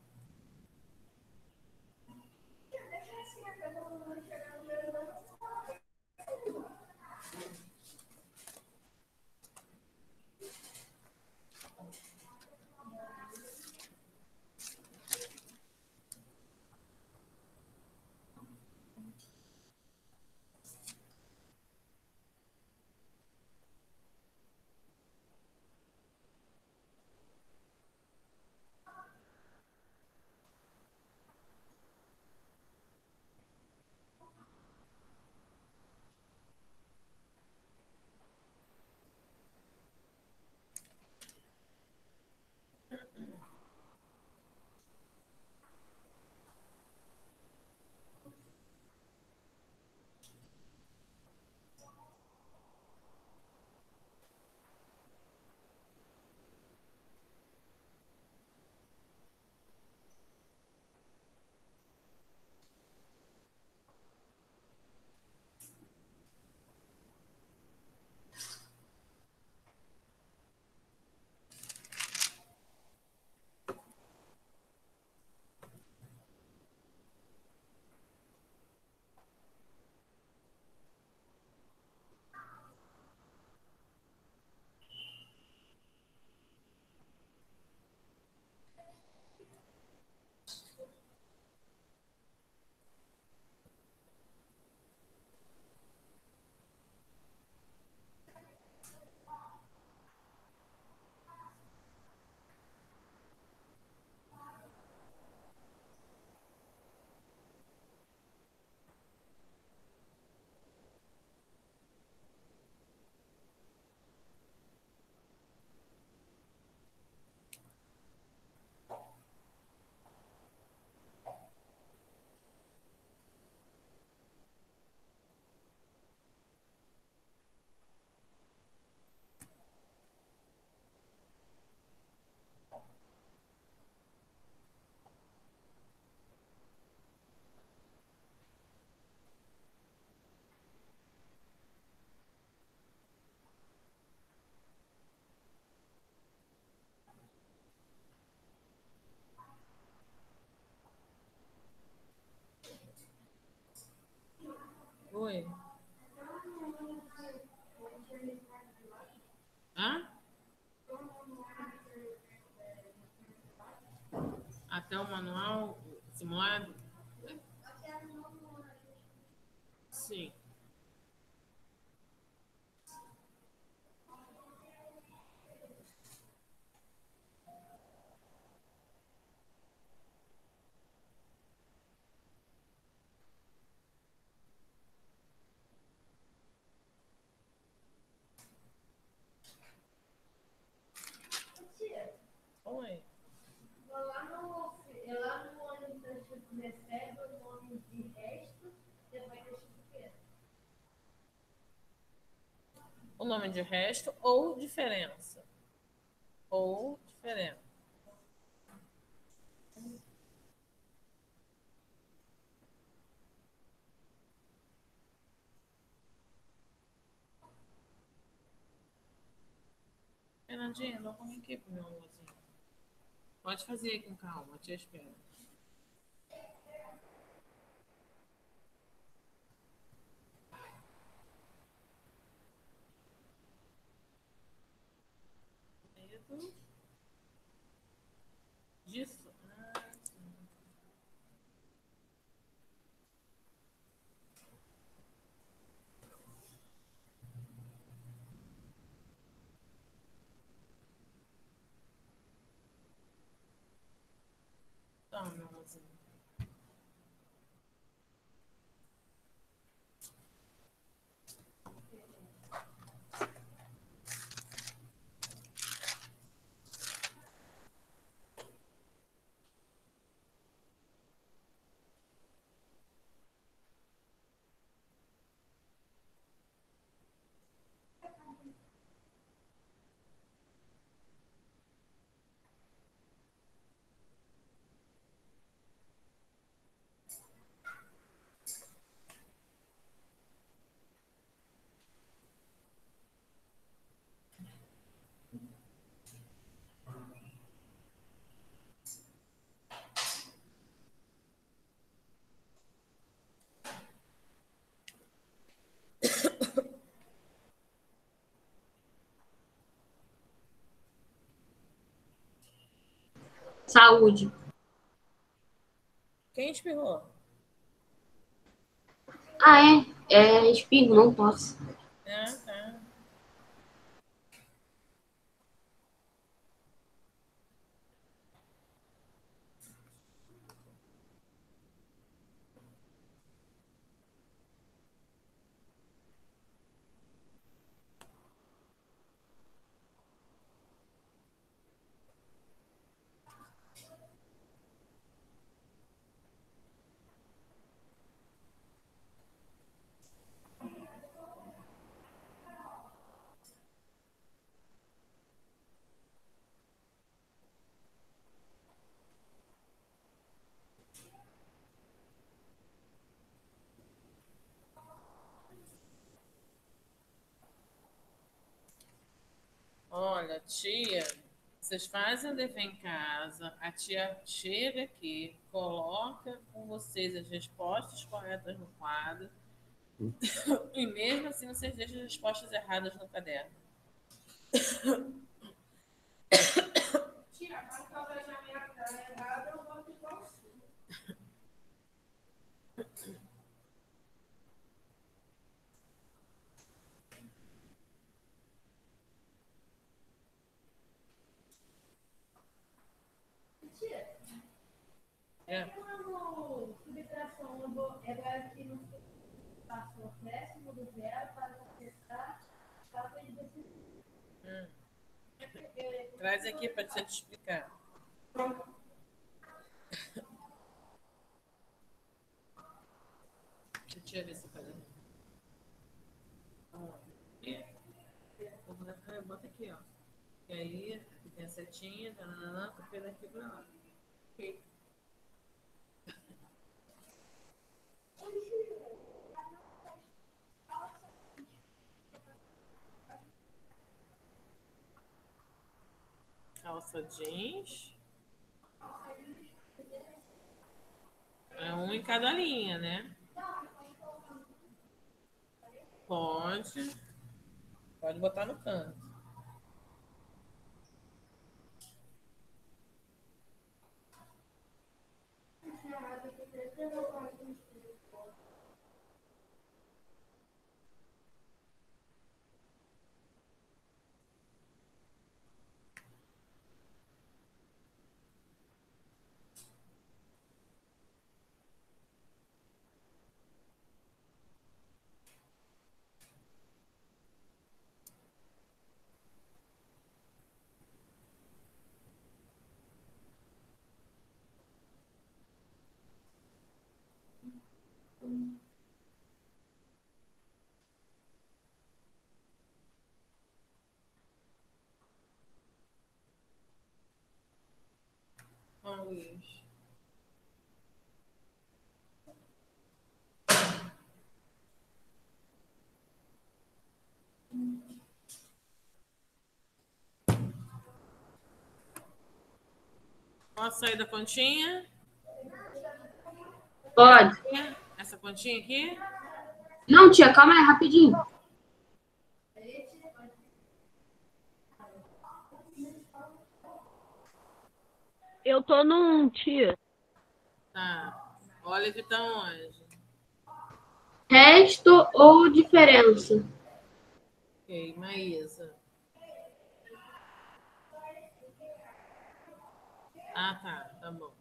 Até o manual simulado? Sim. Oi. Lá no, lá no onde está escrito recebe o nome de resto, você vai ter escrito o quê? De resto ou diferença? Ou diferença. Fernandinha, um aqui pro meu amorzinho. Pode fazer com calma, te espero. Medo disso. Ah, sim. Tá, meu amorzinho. Saúde. Quem espirrou? Ah, é? É espirro, não posso. É, tá. Olha, tia, vocês fazem o dever em casa, a tia chega aqui, coloca com vocês as respostas corretas no quadro, <laughs> e mesmo assim vocês deixam as respostas erradas no caderno. Tia, eu vou igual a sua. Tia, É. subtração vou, é aqui o do zero para acessar, faço ele desse Hum. Traz aqui para te explicar. Deixa eu tirar esse caderno. Bota aqui, ó. E aí, aqui tem a setinha, tananã, copia daqui pra lá. Ok. Calça jeans. É um em cada linha, né? Pode. Pode botar no canto. Ó, Luiz. Posso sair da continha? Pode. Essa continha aqui? Não, tia, calma aí, rapidinho. Eu tô num, tia. Tá. Olha que tá onde? Resto ou diferença? Ok, Maísa. Ah, tá. Tá bom.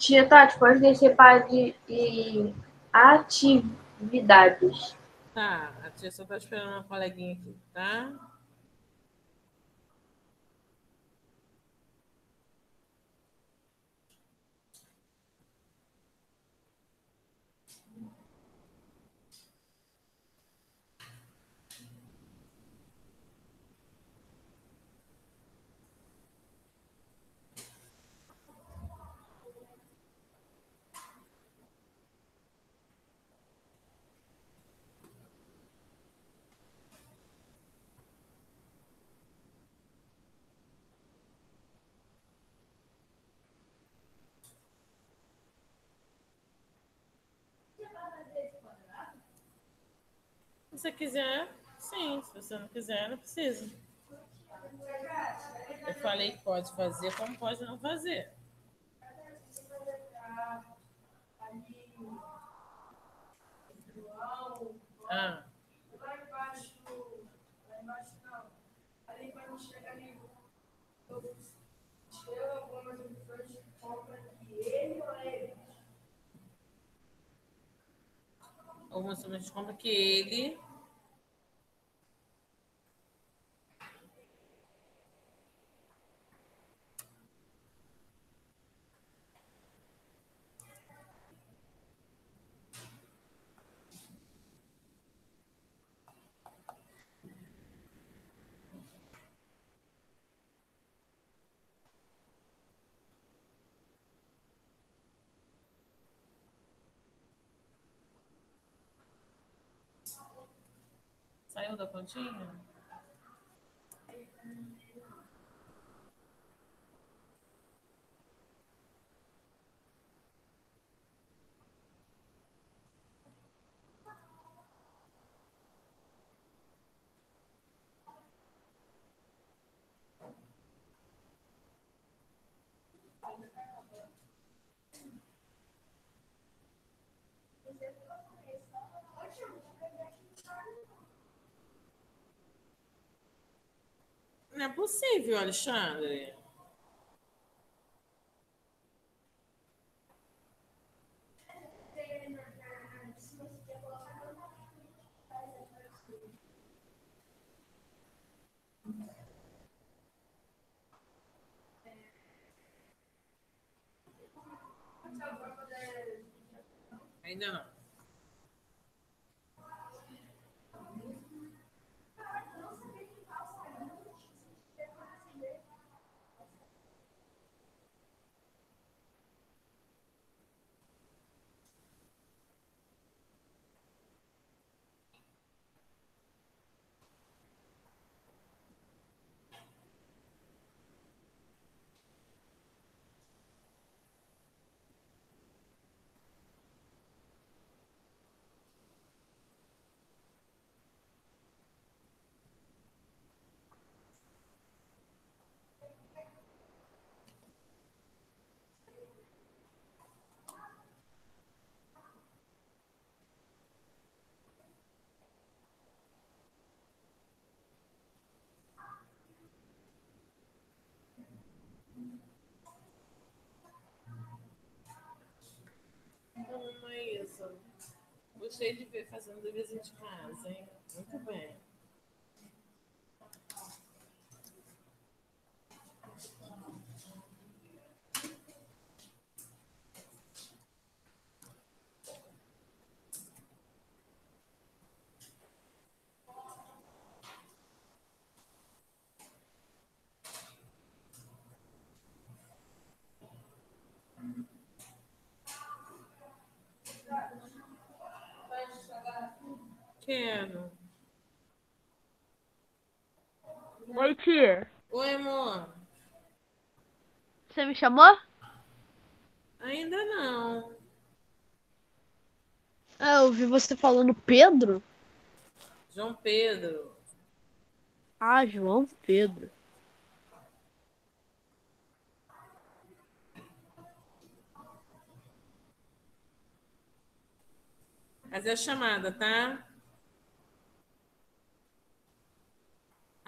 Tia Tati, pode descer para de, de atividades. Tá, a tia só tá esperando uma coleguinha aqui, tá? Você quiser, sim. Se você não quiser, não precisa. Eu falei que pode fazer, como pode não fazer. Ah, Lá embaixo, lá embaixo não. Ali ali, algumas opções de que ele ou ele. algumas opções de compra que ele. Saiu da continha? Não é possível, Alexandre. Ainda não. Gostei de ver fazendo deverzinho de casa, hein? Muito bem. Quero. Oi, tia. Oi, amor. Você me chamou? Ainda não. Ah, eu ouvi você falando Pedro. João Pedro. Ah, João Pedro. Fazer a chamada, tá?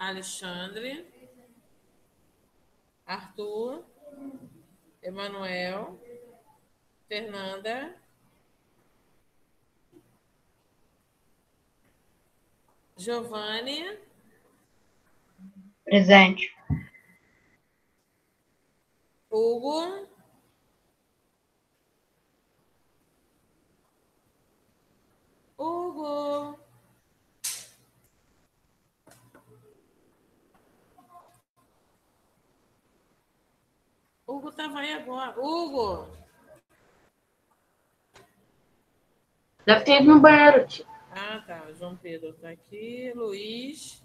Alexandre. Arthur. Emanuel. Fernanda. Giovanni. Presente. Hugo. Hugo. Hugo tava aí agora. Hugo. Deve ter ido no banheiro, tia. Ah, tá. João Pedro tá aqui. Luiz.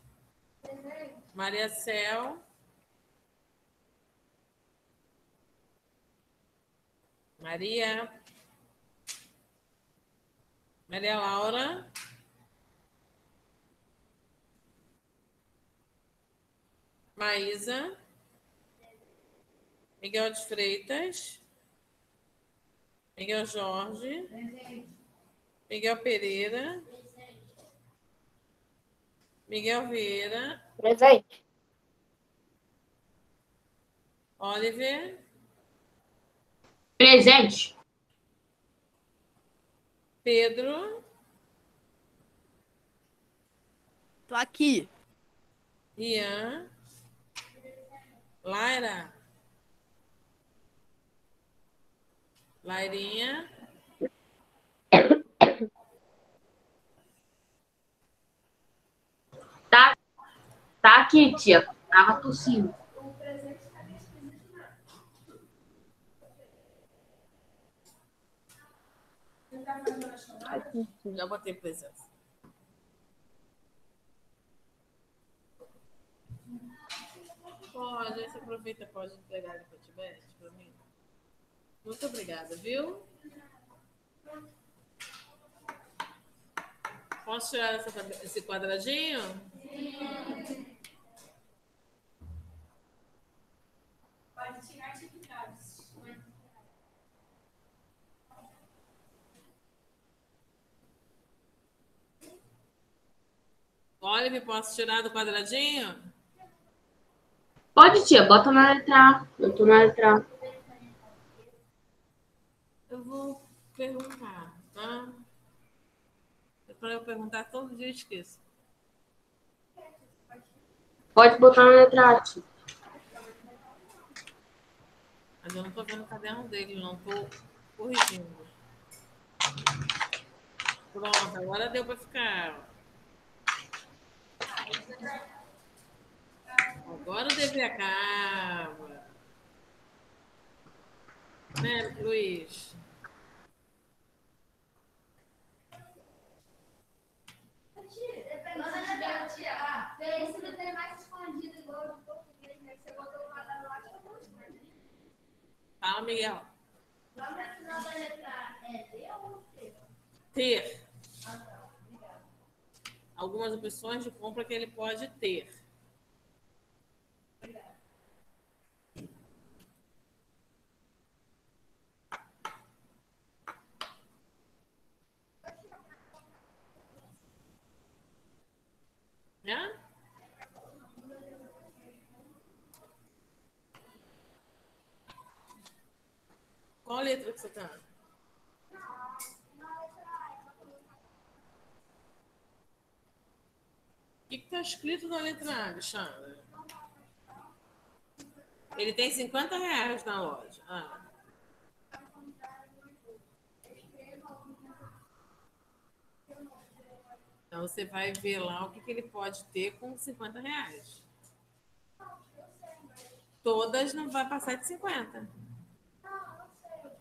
Maria Cel. Maria. Maria Laura. Maísa. Miguel de Freitas. Miguel Jorge. Miguel Pereira. Miguel Vieira. Presente. Oliver. Presente. Pedro. Tô aqui. Ian. Laira. Lairinha. Tá, tá aqui, tia. Tava tossindo. Já botei presença. Pode, você aproveita, pode entregar ele para Tibete para mim. Muito obrigada, viu? Posso tirar essa esse quadradinho? Pode tirar atividades. Olive, posso tirar do quadradinho? Pode, tia. Bota na letra A. Eu tô na letra A. Eu vou perguntar, tá? É para eu perguntar todo dia, eu esqueço. Pode botar A, tia. Mas eu não tô vendo o caderno dele, não tô corrigindo. Pronto, agora deu para ficar. Agora o dever acaba. Né, Luiz? Fala, Miguel. Ter. Algumas opções de compra que ele pode ter. Né? Qual letra que você tá? O que está escrito na letra A, Alexandre? Ele tem 50 reais na loja. Ah. Então você vai ver lá o que, que ele pode ter com 50 reais. Todas não vai passar de 50.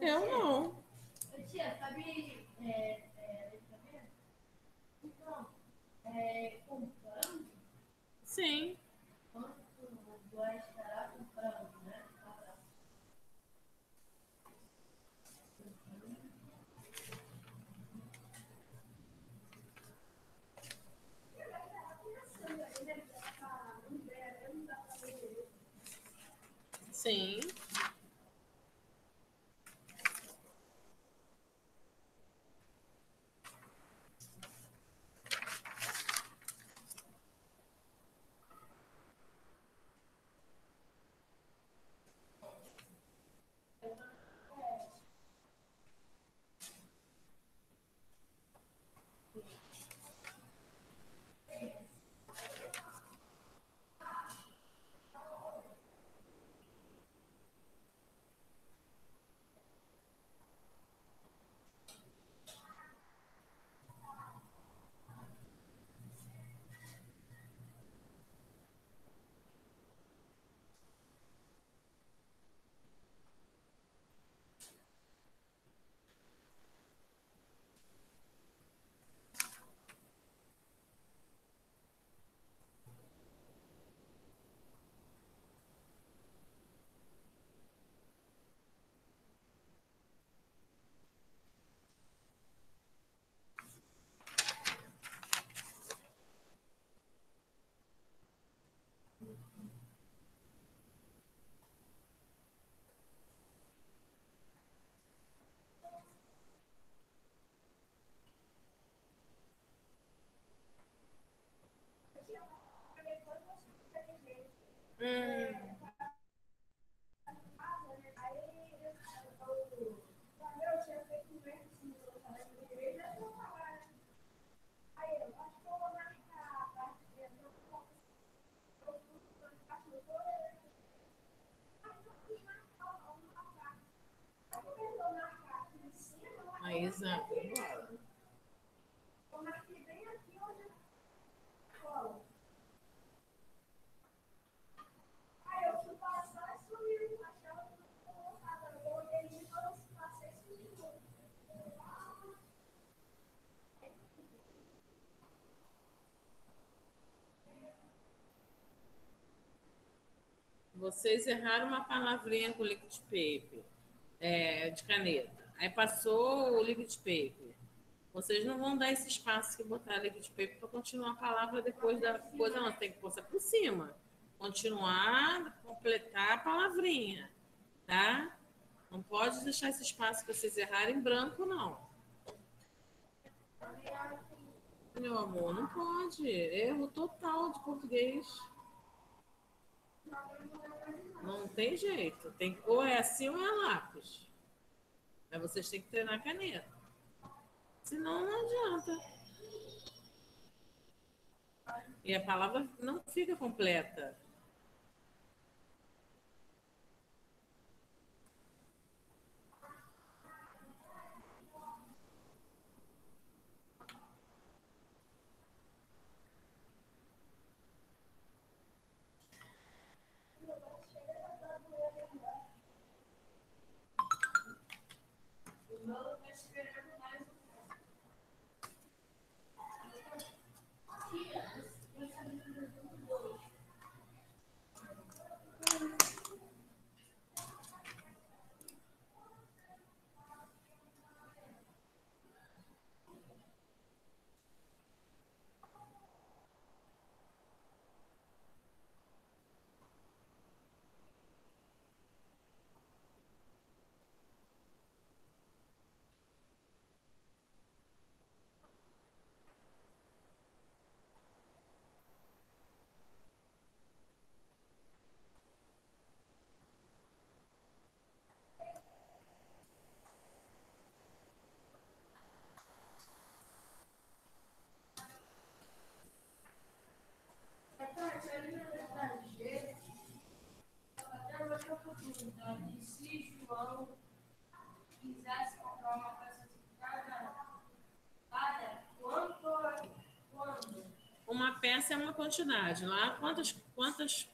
Eu não. Tia, sabe. É, é? Então, é, comprando, Sim. quanto vai estará comprando, né? Sim. Hum. Exato. Bora. Vocês erraram uma palavrinha com liquid paper, é, de caneta. Aí passou o liquid paper. Vocês não vão dar esse espaço que botaram aqui de paper para continuar a palavra depois da coisa, não. Tem que pôr por cima. Continuar, completar a palavrinha, tá? Não pode deixar esse espaço que vocês errarem em branco, não. Meu amor, não pode. Erro total de português. Não tem jeito. Tem, ou é assim ou é lápis. Mas vocês têm que treinar caneta. Senão não adianta. E a palavra não fica completa. Peça é uma quantidade. Lá, quantas, quantas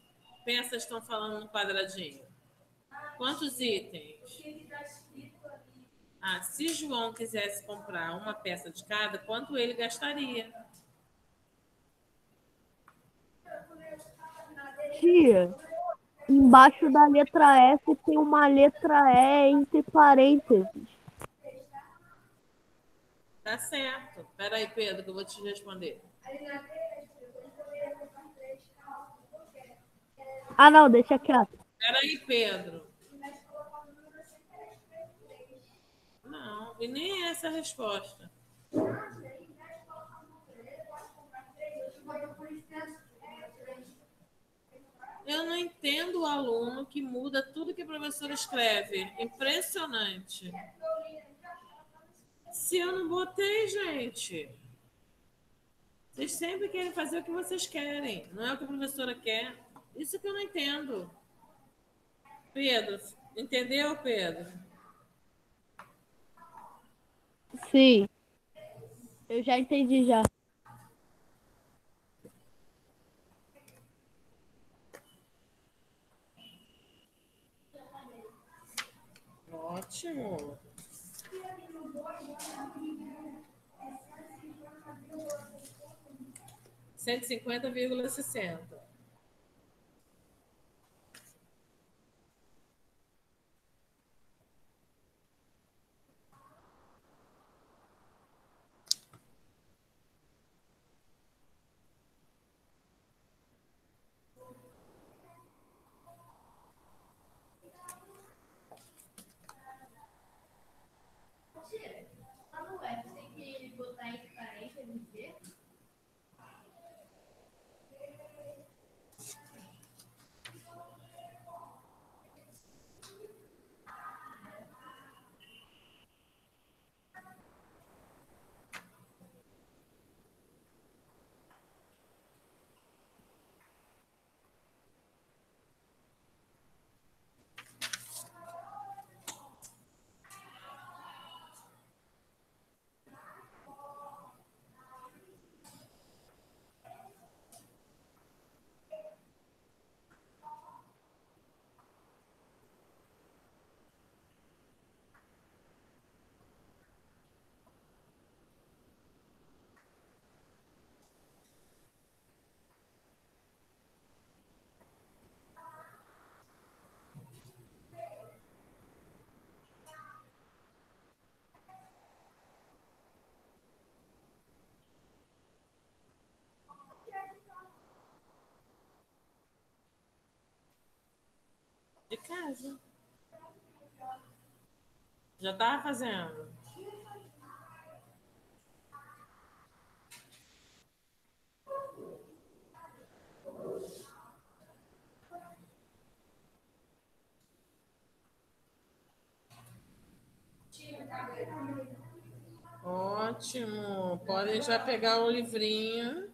peças estão falando no quadradinho? Quantos itens? Ah, se João quisesse comprar uma peça de cada, quanto ele gastaria? Tia, embaixo da letra F tem uma letra E entre parênteses. Tá certo. Espera aí, Pedro, que eu vou te responder. Ah, não, deixa quieto. Espera aí, Pedro. Não, e nem essa é a resposta. Eu não entendo o aluno que muda tudo que a professora escreve. Impressionante. Se eu não botei, gente. Vocês sempre querem fazer o que vocês querem. Não é o que a professora quer. Isso que eu não entendo. Pedro, entendeu, Pedro? Sim. Eu já entendi já. Ótimo. Cento e cinquenta vírgula sessenta. De casa. Já estava fazendo. Ótimo. Podem já pegar o livrinho.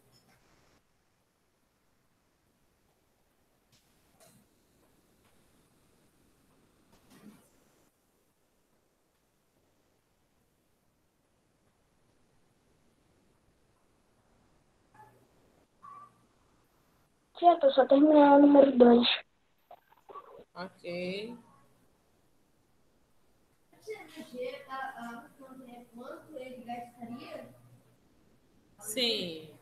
Tô só terminando o número 2. Ok. Sim.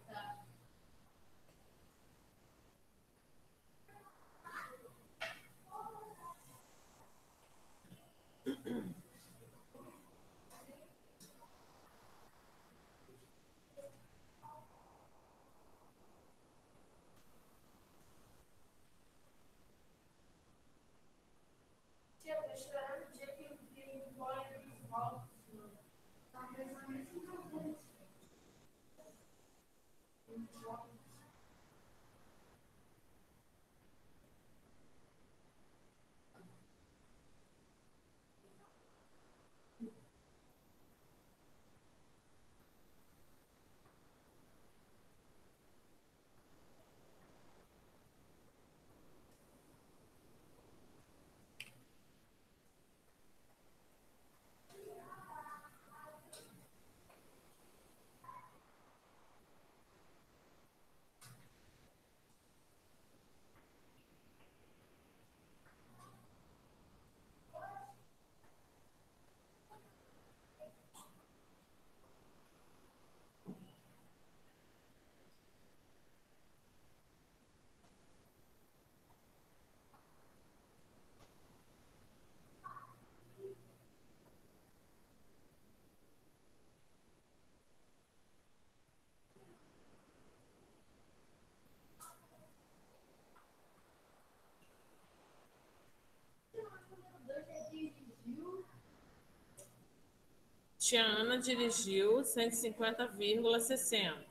Tiana dirigiu 150,60.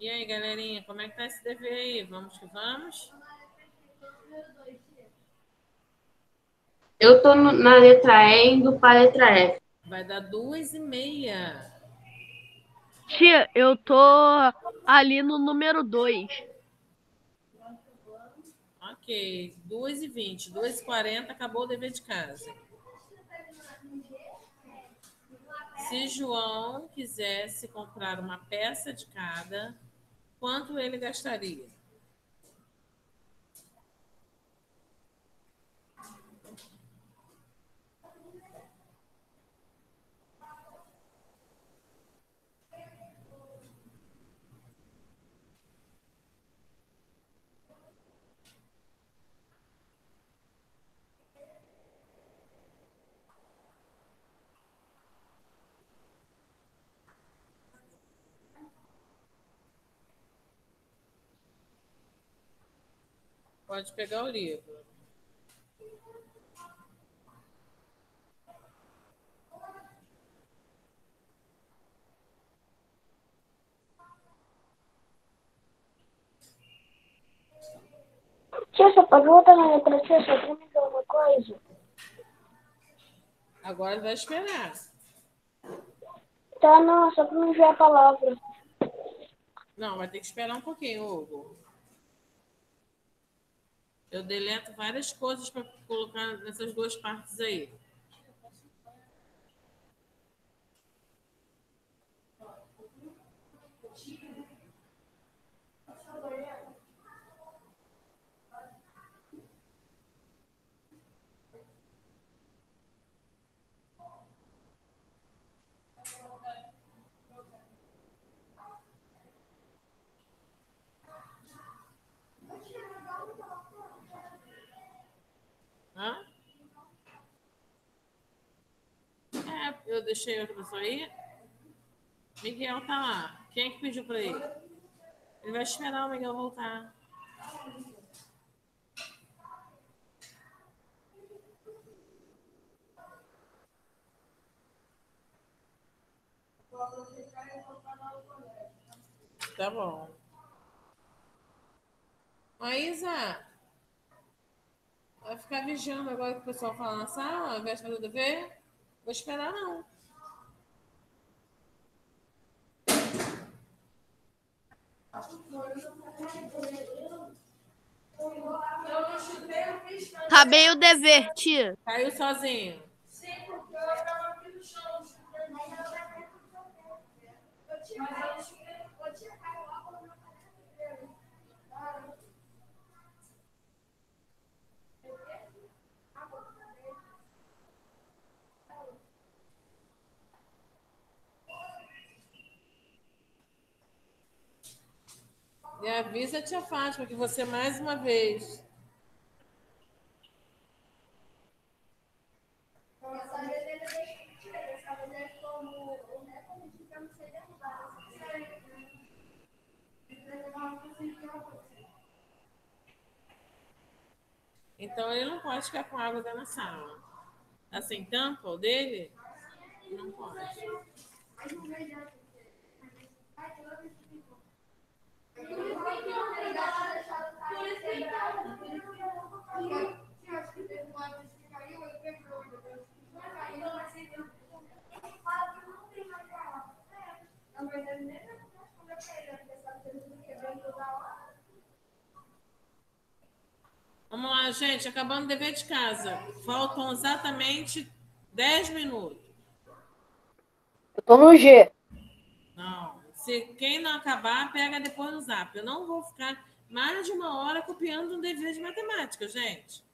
E aí, galerinha, como é que tá esse dever aí? Vamos que vamos? Eu tô no- na letra E indo para a letra F. Vai dar duas e meia. Tia, eu tô ali no número 2. Ok, duas e vinte, duas e quarenta, acabou o dever de casa. Se João quisesse comprar uma peça de cada, quanto ele gastaria? Pode pegar o livro. Tia, você pode voltar na letra C só pra me dar uma coisa? Agora vai esperar. Tá, não, só pra me ver a palavra. Não, vai ter que esperar um pouquinho, Hugo. Eu deleto várias coisas para colocar nessas duas partes aí. Hã? É, eu deixei outra pessoa aí. Miguel tá lá. Quem é que pediu para ele? Ele vai esperar o Miguel voltar. Tá bom. Maísa, vai ficar vigiando agora que o pessoal fala na sala, ao invés de fazer o dever? Vou esperar, não. Eu não chutei o pistão. Acabei o dever, tia. Caiu sozinho. Sim, porque eu estava aqui no chão. chutei. Eu tinha Mas eu chutei. Eu tinha caído lá quando eu caí. E avisa a tia Fátima que você mais uma vez. Então ele não pode ficar com água dentro da sala. Assim, tampa o dele? Não pode. Vamos lá, gente. Acabando o dever de casa. Faltam exatamente 10 minutos. Eu tô no G. Não. Se quem não acabar, pega depois no zap. Eu não vou ficar mais de uma hora copiando um dever de matemática, gente.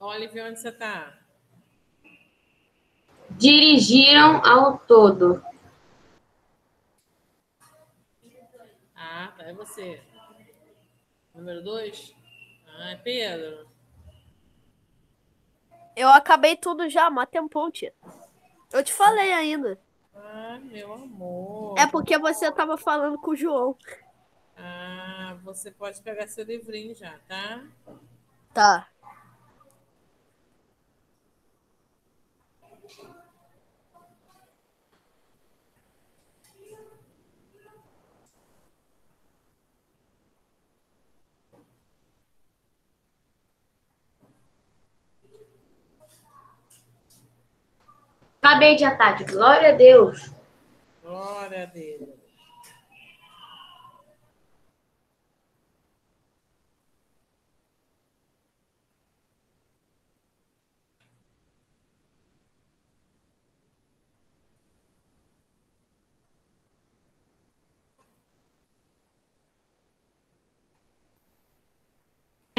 Olive, onde você tá? Dirigiram ao todo. Ah, tá. É você. Número dois? Ah, é Pedro. Eu acabei tudo já, mó tempão, tia. Eu te falei ainda. Ah, meu amor. É porque você tava falando com o João. Ah, você pode pegar seu livrinho já, tá? Tá. Acabei de tarde. Glória a Deus. Glória a Deus.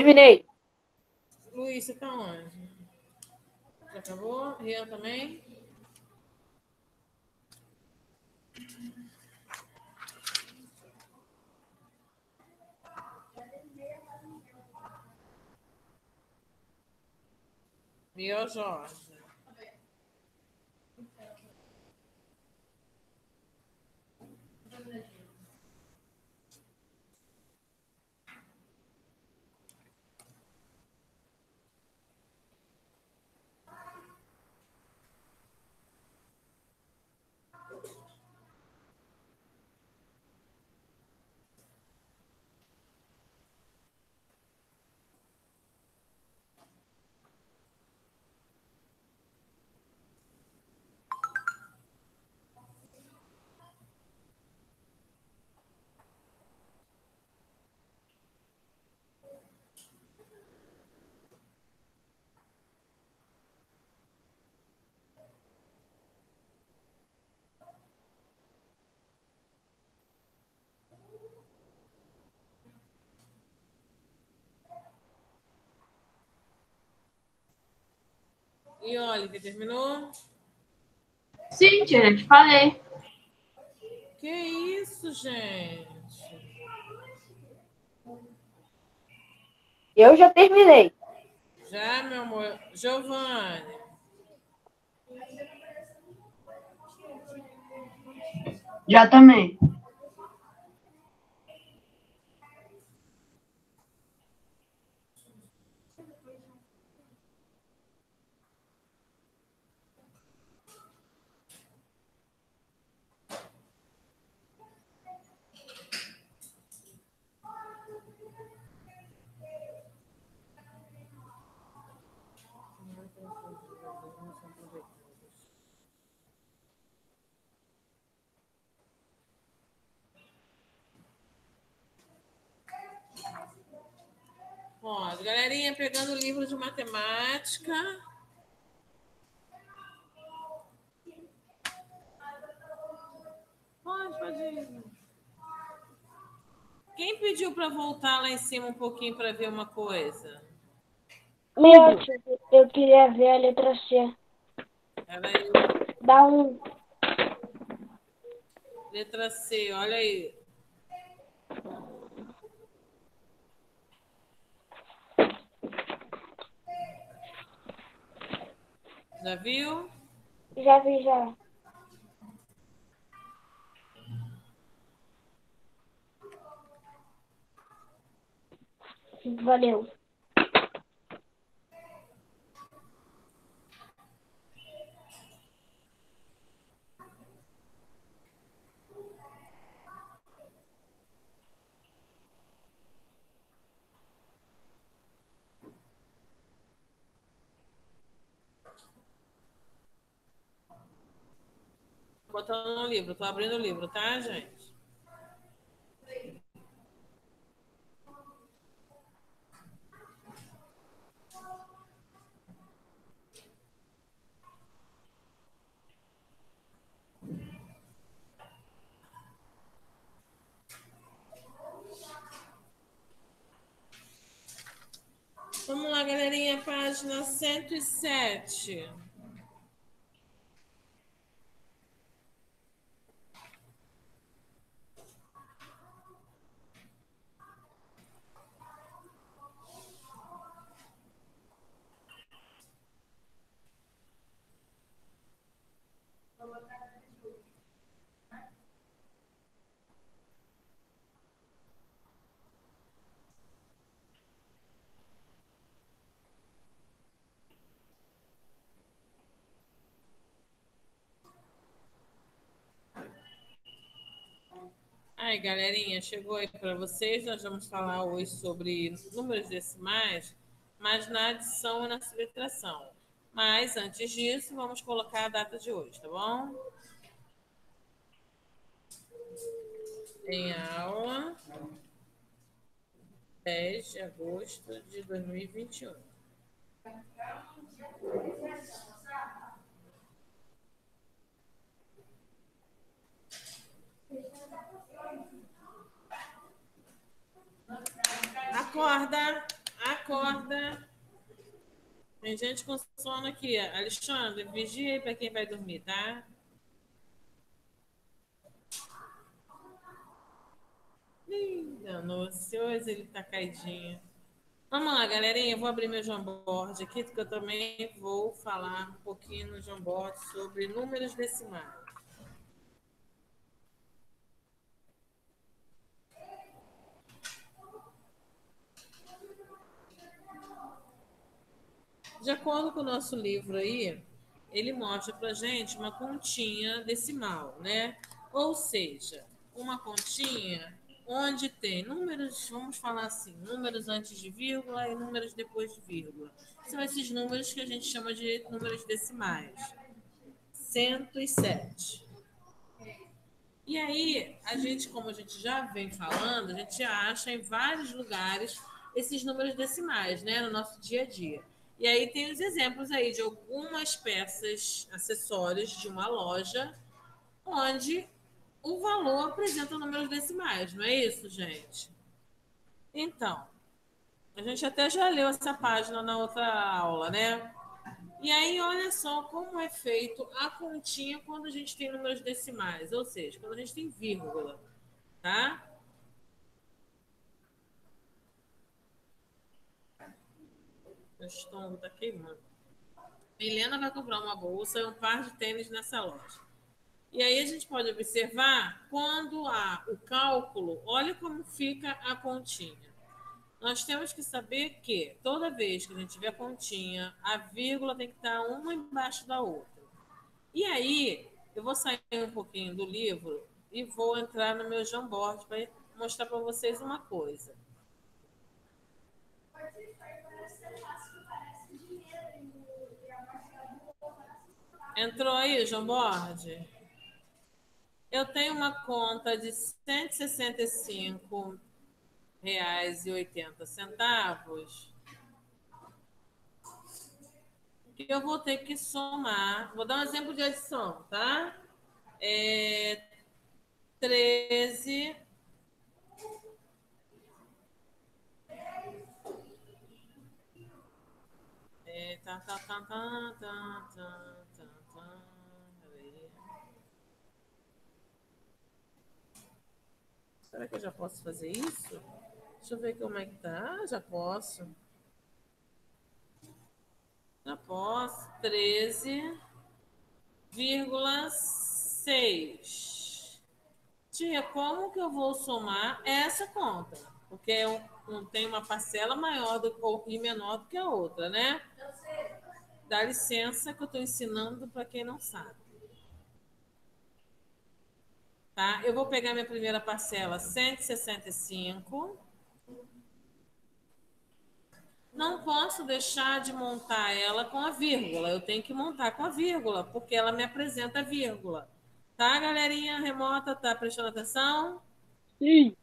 Terminei. Luiz, você tá onde? Já acabou? Rian também? Viu, Jorge? E Oliver, terminou? Sim, tia, eu te falei. Que isso, gente? Eu já terminei. Já, meu amor. Giovanni. Já também. Ó, galerinha pegando o livro de matemática. Pode, pode ir. Quem pediu para voltar lá em cima um pouquinho para ver uma coisa? Meu, tio, eu queria ver a letra C. Peraí, Dá um. letra C, olha aí. Já viu? Já vi já. Valeu. Botando no livro, tô abrindo o livro, tá, gente? Vamos lá, galerinha, página 107. Aí, galerinha, chegou aí para vocês. Nós vamos falar hoje sobre números decimais, mas na adição e na subtração. Mas antes disso, vamos colocar a data de hoje, tá bom? Em aula 10 de agosto de 2021. Acorda, acorda. Tem gente com sono aqui. Alexandre, vigia aí para quem vai dormir, tá? Ih, danou-se. Ele tá caidinho. Vamos lá, galerinha. Eu vou abrir meu Jamboard aqui, porque eu também vou falar um pouquinho no Jamboard sobre números decimais. De acordo com o nosso livro aí, ele mostra para gente uma continha decimal, né? Ou seja, uma continha onde tem números, vamos falar assim, números antes de vírgula e números depois de vírgula. São esses números que a gente chama de números decimais. 107. E aí, a gente, como a gente já vem falando, a gente acha em vários lugares esses números decimais, né, no nosso dia a dia. E aí tem os exemplos aí de algumas peças, acessórios de uma loja, onde o valor apresenta números decimais, não é isso, gente? Então, a gente até já leu essa página na outra aula, né? E aí, olha só como é feito a continha quando a gente tem números decimais, ou seja, quando a gente tem vírgula, tá? Meu estômago tá queimando. Milena vai comprar uma bolsa e um par de tênis nessa loja. E aí a gente pode observar quando há o cálculo, olha como fica a continha. Nós temos que saber que toda vez que a gente tiver continha, a vírgula tem que estar uma embaixo da outra. E aí, eu vou sair um pouquinho do livro e vou entrar no meu Jamboard para mostrar para vocês uma coisa. Entrou aí, João Borges? Eu tenho uma conta de R$ 165,80 que eu vou ter que somar. Vou dar um exemplo de adição, tá? É 13 É, tá, tá, tá, tá, tá, tá. Será que eu já posso fazer isso? Deixa eu ver como é que tá. Já posso. Já posso. 13,6. Tia, como que eu vou somar essa conta? Porque eu não tem uma parcela maior do, ou, e menor do que a outra, né? Dá licença que eu estou ensinando para quem não sabe. Tá? Eu vou pegar minha primeira parcela, 165. Não posso deixar de montar ela com a vírgula. Eu tenho que montar com a vírgula, porque ela me apresenta a vírgula. Tá, galerinha remota? Tá prestando atenção? Sim.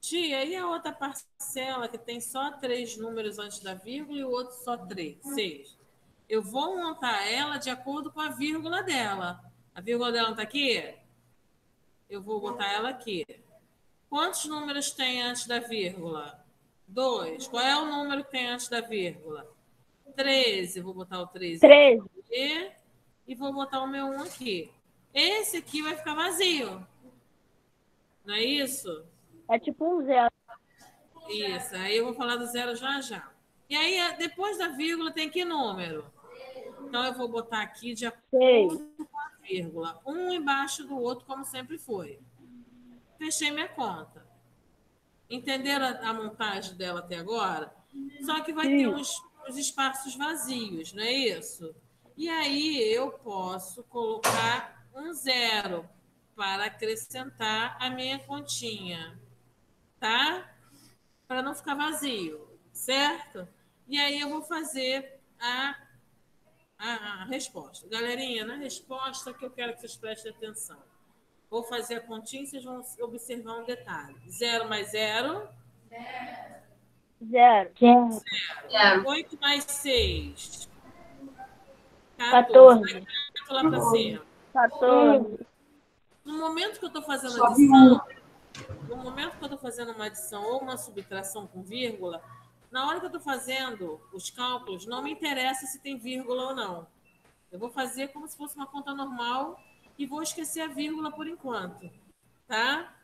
Tia, e a outra parcela que tem só três números antes da vírgula e o outro só três, seis? Eu vou montar ela de acordo com a vírgula dela. A vírgula dela não está aqui? Eu vou botar ela aqui. Quantos números tem antes da vírgula? 2. Qual é o número que tem antes da vírgula? 13. Vou botar o 13 13. aqui e vou botar o meu 1 aqui. Esse aqui vai ficar vazio. Não é isso? É tipo um zero. Isso. Aí eu vou falar do zero já já. E aí, depois da vírgula, tem que número? Então, eu vou botar aqui de acordo com a vírgula. Um embaixo do outro, como sempre foi. Fechei minha conta. Entenderam a, a montagem dela até agora? Só que vai ter uns, uns espaços vazios, não é isso? E aí eu posso colocar um zero para acrescentar a minha continha, tá? Para não ficar vazio, certo? E aí eu vou fazer a, a, a resposta. Galerinha, na resposta que eu quero que vocês prestem atenção. Vou fazer a continha e vocês vão observar um detalhe. Zero mais zero. Zero. Zero. 8 mais 6. 14. Vai lá para cima. 14. No momento que eu estou fazendo adição, no momento que eu estou fazendo uma adição ou uma subtração com vírgula, na hora que eu estou fazendo os cálculos, não me interessa se tem vírgula ou não. Eu vou fazer como se fosse uma conta normal e vou esquecer a vírgula por enquanto, tá?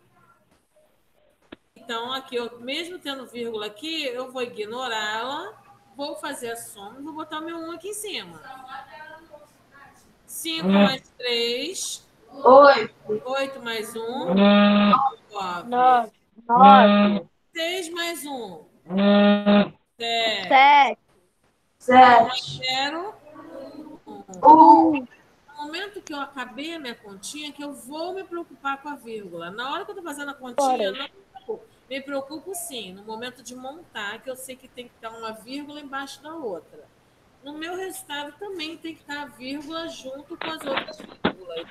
Então, aqui, eu, mesmo tendo vírgula aqui, eu vou ignorá-la, vou fazer a soma e vou botar o meu 1 aqui em cima. 5 mais 3, Oito. 8 mais 1, 9. 9. 9. 6 mais 1, 7. 7. Sete. 0, Um. No momento que eu acabei a minha continha, que eu vou me preocupar com a vírgula. Na hora que eu estou fazendo a continha, eu não me preocupo. Me preocupo sim, no momento de montar, que eu sei que tem que estar uma vírgula embaixo da outra. No meu resultado também tem que estar a vírgula junto com as outras vírgulas.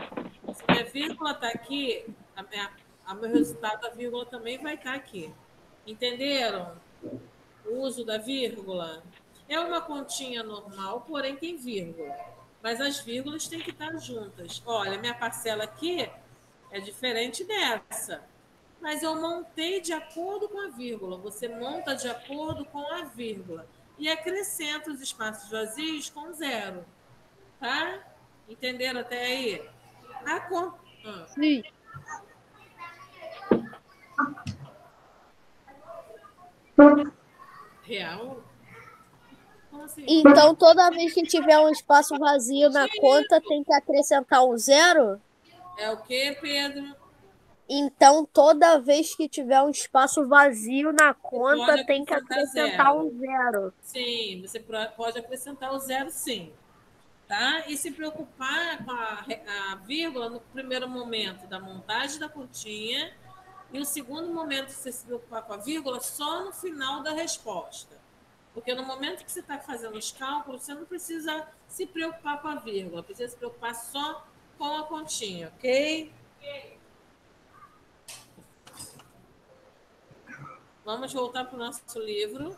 Se minha vírgula está aqui, a minha, a meu resultado, a vírgula também vai estar aqui. Entenderam? O uso da vírgula? É uma continha normal, porém tem vírgula. Mas as vírgulas têm que estar juntas. Olha, minha parcela aqui é diferente dessa. Mas eu montei de acordo com a vírgula. Você monta de acordo com a vírgula. E acrescenta os espaços vazios com zero. Tá? Entenderam até aí? A con... ah, Sim. Real? Assim? Então, toda vez que tiver um espaço vazio na conta, tem que acrescentar um zero? É o que, Pedro? Então, toda vez que tiver um espaço vazio na conta, tem que acrescentar zero. um zero. Sim, você pode acrescentar o zero, sim. Tá? E se preocupar com a, a vírgula no primeiro momento da montagem da continha e o segundo momento você se preocupar com a vírgula só no final da resposta. Porque no momento que você está fazendo os cálculos, você não precisa se preocupar com a vírgula, precisa se preocupar só com a continha, ok? Vamos voltar para o nosso livro.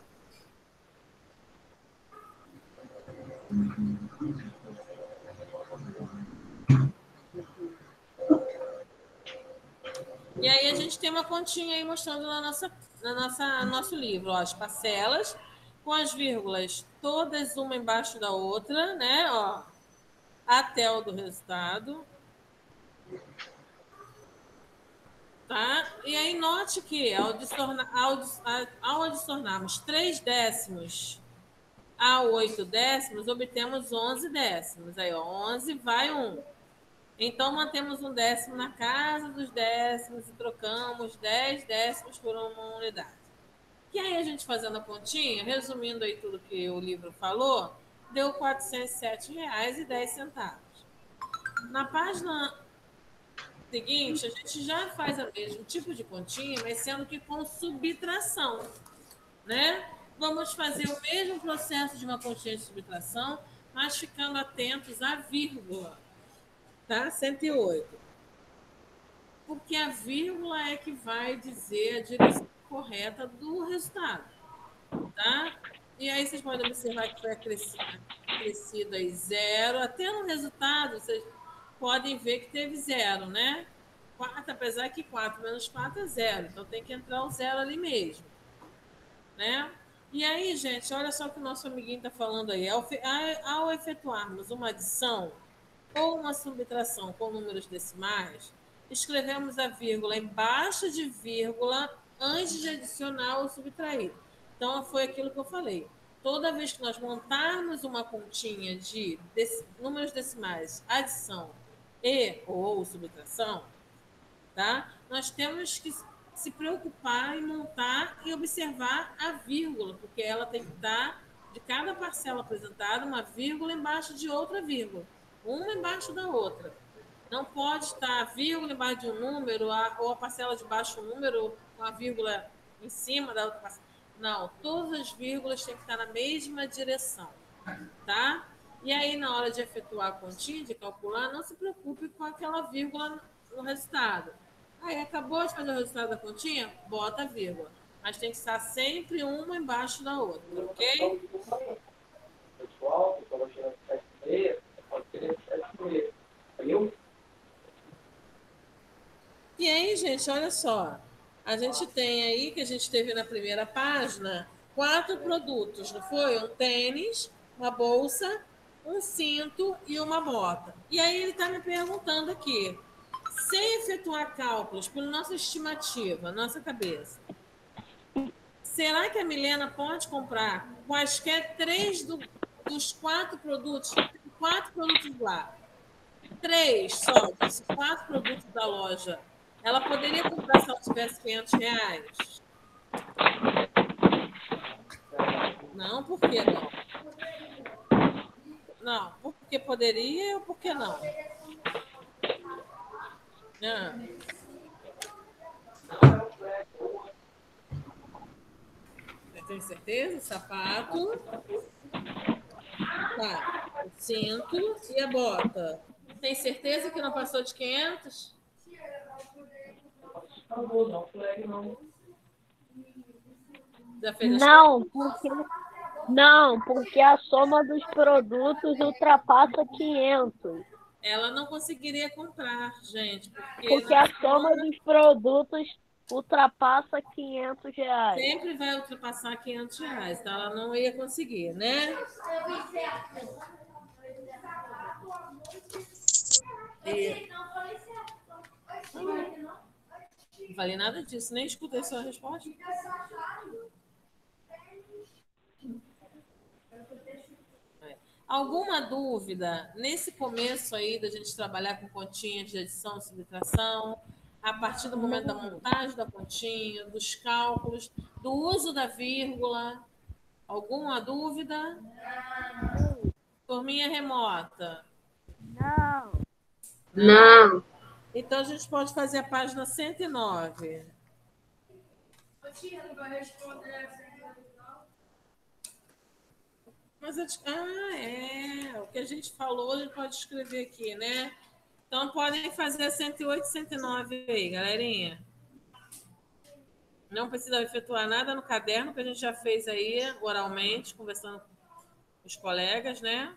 E aí a gente tem uma continha aí mostrando na nossa, na nossa nosso livro, ó, as parcelas com as vírgulas todas uma embaixo da outra, né? Ó, até o do resultado. Tá? E aí note que ao, adicionar, ao, ao adicionarmos 3 décimos a 8 décimos, obtemos 11 décimos. Aí, ó, 11 vai 1. Então, mantemos um décimo na casa dos décimos e trocamos 10 décimos por uma unidade. E aí, a gente fazendo a continha, resumindo aí tudo que o livro falou, deu R$ 407,10. Na página seguinte, a gente já faz o mesmo tipo de continha, mas sendo que com subtração, né? Vamos fazer o mesmo processo de uma continha de subtração, mas ficando atentos à vírgula, tá? 108. Porque a vírgula é que vai dizer a direção correta do resultado, tá? E aí vocês podem observar que foi acrescido, aí zero, até no resultado vocês podem ver que teve zero, né? 4, apesar que 4 menos 4 é zero, então tem que entrar o zero ali mesmo. né? E aí, gente, olha só o que o nosso amiguinho está falando aí. Ao efetuarmos uma adição ou uma subtração com números decimais, escrevemos a vírgula embaixo de vírgula antes de adicionar ou subtrair. Então, foi aquilo que eu falei. Toda vez que nós montarmos uma continha de dec- números decimais, adição e ou subtração, tá? Nós temos que se preocupar em montar e observar a vírgula, porque ela tem que estar de cada parcela apresentada uma vírgula embaixo de outra vírgula, uma embaixo da outra. Não pode estar a vírgula embaixo de um número a- ou a parcela de baixo número com a vírgula em cima da outra parcela. Não, todas as vírgulas têm que estar na mesma direção, tá? E aí, na hora de efetuar a continha, de calcular, não se preocupe com aquela vírgula no resultado. Aí, acabou de fazer o resultado da continha? Bota a vírgula. Mas tem que estar sempre uma embaixo da outra, ok? Pessoal, vai chegar às sete e aí, gente, olha só. A gente tem aí, que a gente teve na primeira página, quatro produtos, não foi? Um tênis, uma bolsa, um cinto e uma bota. E aí ele está me perguntando aqui, sem efetuar cálculos, pela nossa estimativa, nossa cabeça, será que a Milena pode comprar quaisquer três do- dos quatro produtos? Quatro produtos lá. Três só, quatro produtos da loja. Ela poderia comprar se ela tivesse 500 reais? Não, por que não? Não, porque poderia ou por que não? Ah. Tem certeza? Sapato. Tá. Cinto e a bota. Tem certeza que não passou de 500? Não. Já fez porque não, porque a soma dos produtos ultrapassa 500. Ela não conseguiria comprar, gente, porque, Porque a soma dos produtos ultrapassa 500 reais. sempre vai ultrapassar 500 reais, então ela não ia conseguir, né? E... Não falei nada disso, nem escutei sua resposta. Alguma dúvida nesse começo aí da gente trabalhar com continhas de adição subtração, a partir do momento da montagem da continha, dos cálculos, do uso da vírgula? Alguma dúvida? Turminha remota. Não. Não. Então a gente pode fazer a página 109. Ô, tia, não vai responder não? Mas eu te- ah, é. O que a gente falou, a gente pode escrever aqui, né? Então podem fazer 108 e 109 aí, galerinha. Não precisa efetuar nada no caderno, que a gente já fez aí oralmente, conversando com os colegas, né?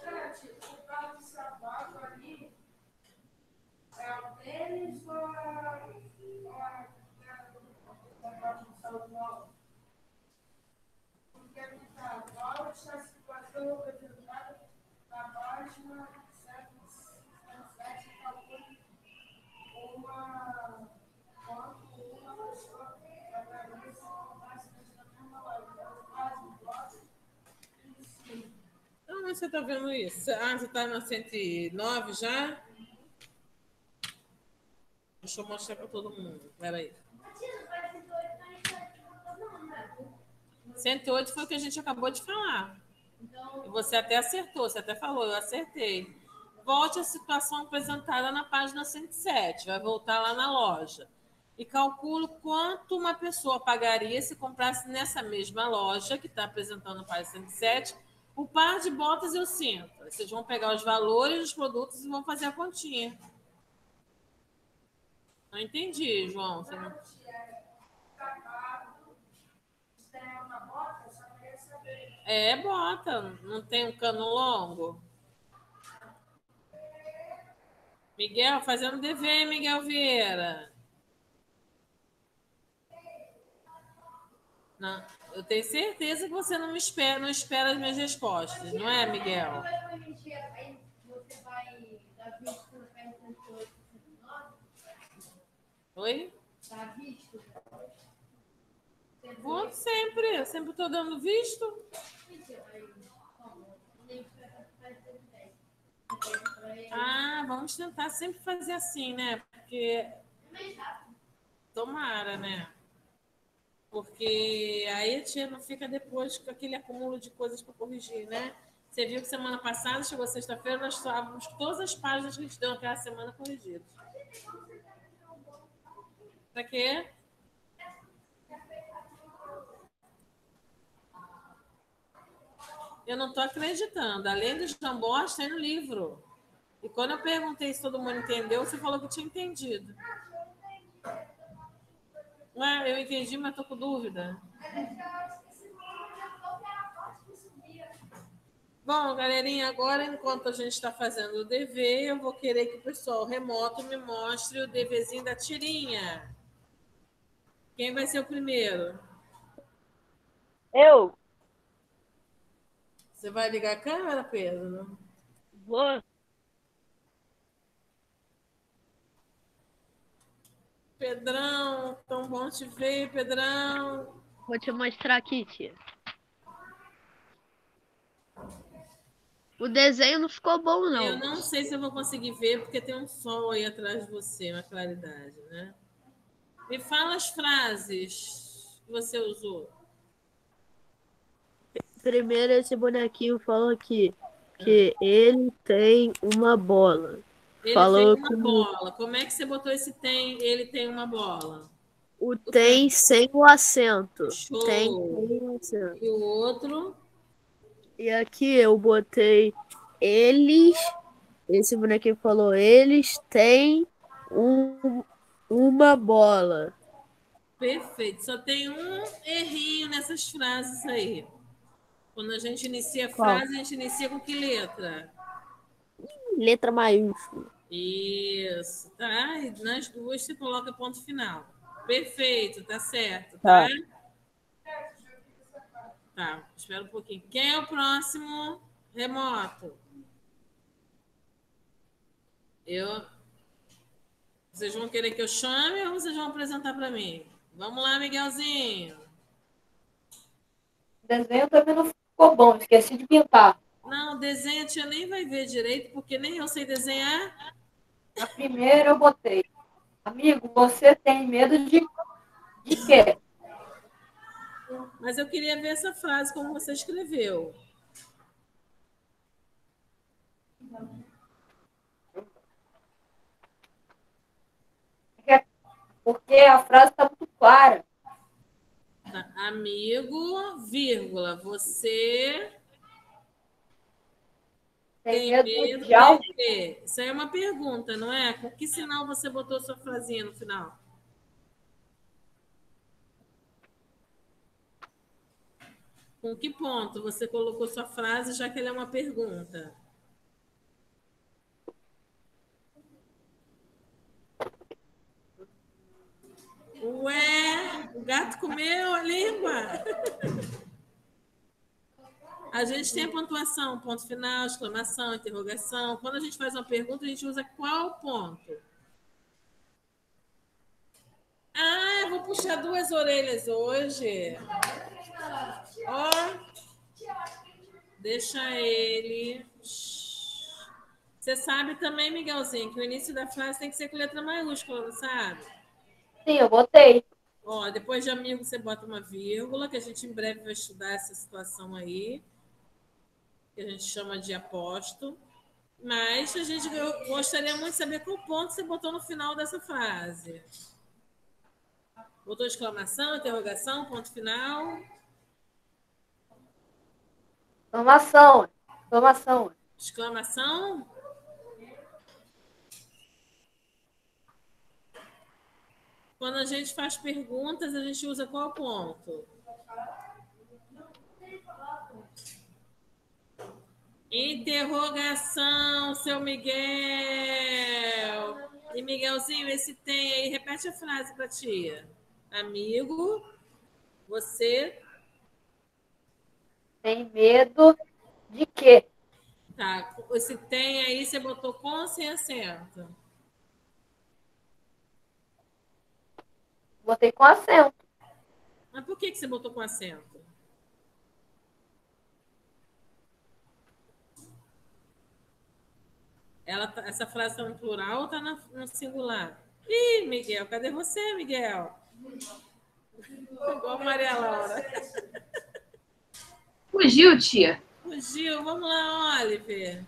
Secrete, o carro de sapato ali é o tênis ou a. ou a. sapato de salão? Porque aqui tá, qual está a situação apresentada na página 77, calcule uma. quanto uma pessoa pagaria se comprasse na mesma loja. Quase, quase. Você está vendo isso? Ah, você está na 109 já? Deixa eu mostrar para todo mundo. Peraí. 108 foi o que a gente acabou de falar. Você até acertou, você até falou, eu acertei. Volte à situação apresentada na página 107, vai voltar lá na loja. E calcule quanto uma pessoa pagaria se comprasse nessa mesma loja, que está apresentando na página 107, o par de botas e o cinto. Aí Vocês vão pegar os valores dos produtos e vão fazer a continha. Não entendi, João. Você não- É, bota. Não tem um cano longo? Miguel, fazendo dever, Miguel Vieira. Não, eu tenho certeza que você não espera, não espera as minhas respostas, não é, Miguel? Oi? Vou sempre, eu sempre estou dando visto. Ah, vamos tentar sempre fazer assim, né? Porque tomara, né? Porque aí a tia não fica depois com aquele acúmulo de coisas para corrigir, né? Você viu que semana passada, chegou sexta-feira, nós estávamos todas as páginas que a gente deu naquela semana corrigidas. Para quê? Eu não estou acreditando. Além dos jambós, tem no livro. E quando eu perguntei se todo mundo entendeu, você falou que tinha entendido. Ué, eu entendi, mas estou com dúvida. Bom, galerinha, agora enquanto a gente está fazendo o dever, eu vou querer que o pessoal remoto me mostre o deverzinho da tirinha. Quem vai ser o primeiro? Eu Você vai ligar a câmera, Pedro? Vou. Pedrão, tão bom te ver, Pedrão. Vou te mostrar aqui, tia. O desenho não ficou bom, não. Eu não sei se eu vou conseguir ver, porque tem um sol aí atrás de você, uma claridade, né? Me fala as frases que você usou. Primeiro, esse bonequinho falou aqui que ele tem uma bola. Ele Falou tem uma com- bola. Como é que você botou esse tem? Ele tem uma bola. O tem sem o acento. Show. Tem sem o acento. E o outro? E aqui eu botei eles. Esse bonequinho falou: eles têm um, uma bola. Perfeito. Só tem um errinho nessas frases aí. Quando a gente inicia a Qual? frase, a gente inicia com que letra? Letra maiúscula. Isso, tá? E nas duas você coloca ponto final. Perfeito, tá certo, tá? Tá. Tá, espera um pouquinho. Quem é o próximo remoto? Eu. Vocês vão querer que eu chame ou vocês vão apresentar para mim? Vamos lá, Miguelzinho. O desenho também não ficou bom, esqueci de pintar. Não, desenho a tia nem vai ver direito, porque nem eu sei desenhar. Na primeira eu botei. Amigo, você tem medo de, de quê? Mas eu queria ver essa frase como você escreveu. Porque a frase está muito clara. Amigo, vírgula, você Tem tem medo de algo? quê? Isso aí é uma pergunta, não é? Com que sinal você botou sua frasinha no final? Com que ponto você colocou sua frase, já que ela é uma pergunta? Ué, o gato comeu a língua. <laughs> A gente tem a pontuação, ponto final, exclamação, interrogação. Quando a gente faz uma pergunta, a gente usa qual ponto? Ah, eu vou puxar duas orelhas hoje. Ó, deixa ele. Você sabe também, Miguelzinho, que o início da frase tem que ser com letra maiúscula, não sabe? Sim, eu botei. Ó, depois de amigo você bota uma vírgula, que a gente em breve vai estudar essa situação aí, que a gente chama de aposto. Mas a gente eu gostaria muito de saber qual ponto você botou no final dessa frase. Botou exclamação, interrogação, ponto final. Exclamação. Exclamação. Exclamação. Quando a gente faz perguntas, a gente usa qual ponto? Interrogação, seu Miguel. E Miguelzinho, esse tem aí, repete a frase para tia. Amigo, você Tem medo de quê? tá. Esse tem aí, você botou com sem acento? Botei com acento. Mas por que, que você botou com acento? Ela tá- essa frase está no plural ou está no singular? Ih, Miguel, cadê você, Miguel? Igual Maria Laura. Fugiu, tia. Fugiu, vamos lá, Oliver.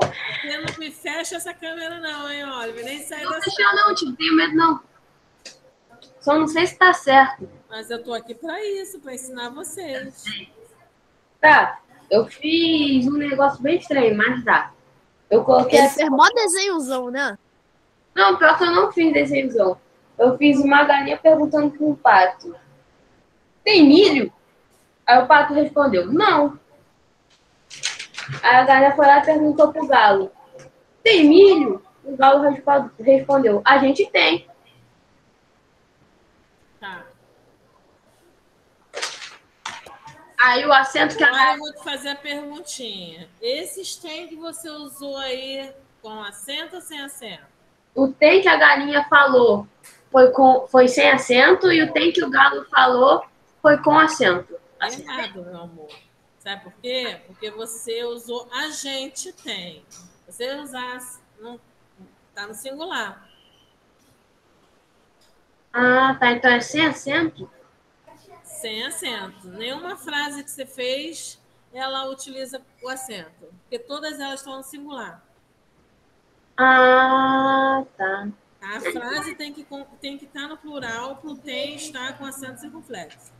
Você não me fecha essa câmera, não, hein, Oliver? Nem sai Não da deixar não, tio. Não tenho medo, não. Só não sei se tá certo. Mas eu tô aqui para isso, para ensinar vocês. Tá, eu fiz um negócio bem estranho, mas dá. Eu coloquei Ele assim. fez mó desenhozão, né? Não, pior que eu não fiz desenhozão. Eu fiz uma galinha perguntando para um pato: Tem milho? Aí o pato respondeu: Não. Aí a galinha foi lá e perguntou pro galo: Tem milho? O galo respo- respondeu: A gente tem. Tá. Aí o acento que a Agora eu vou te fazer a perguntinha. Esses tem que você usou aí com acento ou sem acento? O tem que a galinha falou foi, com, foi sem acento e o tem que o galo falou foi com acento. Errado, meu amor. Sabe por quê? Porque você usou a gente tem. Você usar não tá no singular. Ah, tá. Então é sem acento? Sem acento. Nenhuma frase que você fez, ela utiliza o acento. Porque todas elas estão no singular. Ah, tá. A frase tem que tem que estar no plural para o tem estar com acento circunflexo.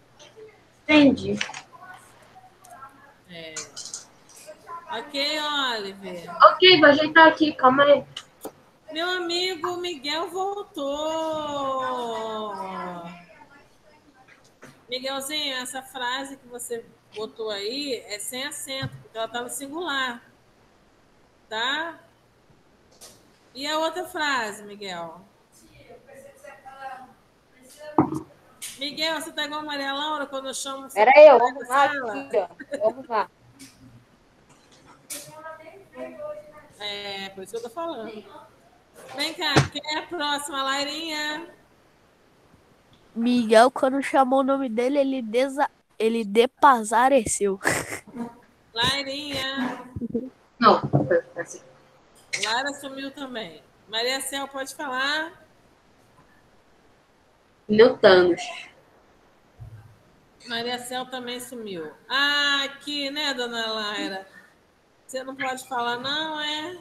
Entendi. É. Ok, Oliver. Ok, vou ajeitar aqui, calma aí. Meu amigo Miguel voltou. Miguelzinho, essa frase que você botou aí é sem acento, porque ela está no singular. Tá? E a outra frase, Miguel? Miguel, você tá igual a Maria Laura quando eu chamo você aí, pra vamos lá. ó. Vamos lá. É, por isso que eu tô falando. Vem cá, quem é a próxima, Lairinha? Miguel, quando chamou o nome dele, ele, desa... ele desapareceu. Lairinha. Não, assim. Lara sumiu também. Maria Cel, pode falar? Meu Thanos. Maria Cel também sumiu. Ah, aqui, né, dona Laira? Você não pode falar, não, é?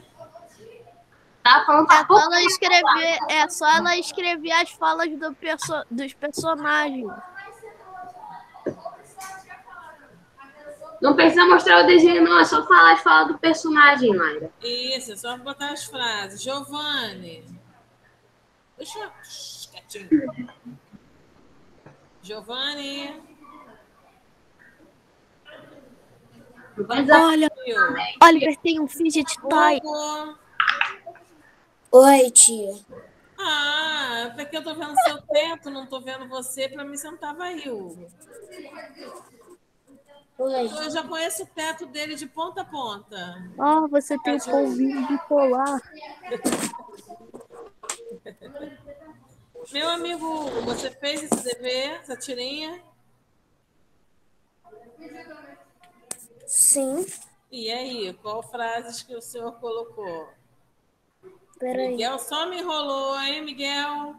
Tá falando É pra só ela escrever, é só ela escrever as falas do perso dos personagens. Não precisa mostrar o desenho, não. É só falar as falas do personagem, Mayra. Isso, é só botar as frases. Giovanni. Deixa eu... Quietinho. Giovanni. Olha, Oliver tem um fidget toy. Oi, tia. Ah, porque eu tô vendo seu teto, não tô vendo você. Pra mim, você não tava aí, Hugo. Oi. Eu já conheço o teto dele de ponta a ponta. Ó, você tem um polvinho de polar. Meu amigo Hugo, você fez esse dever, essa tirinha? Sim. E aí, qual frases que o senhor colocou? Peraí. Miguel só me enrolou, hein, Miguel?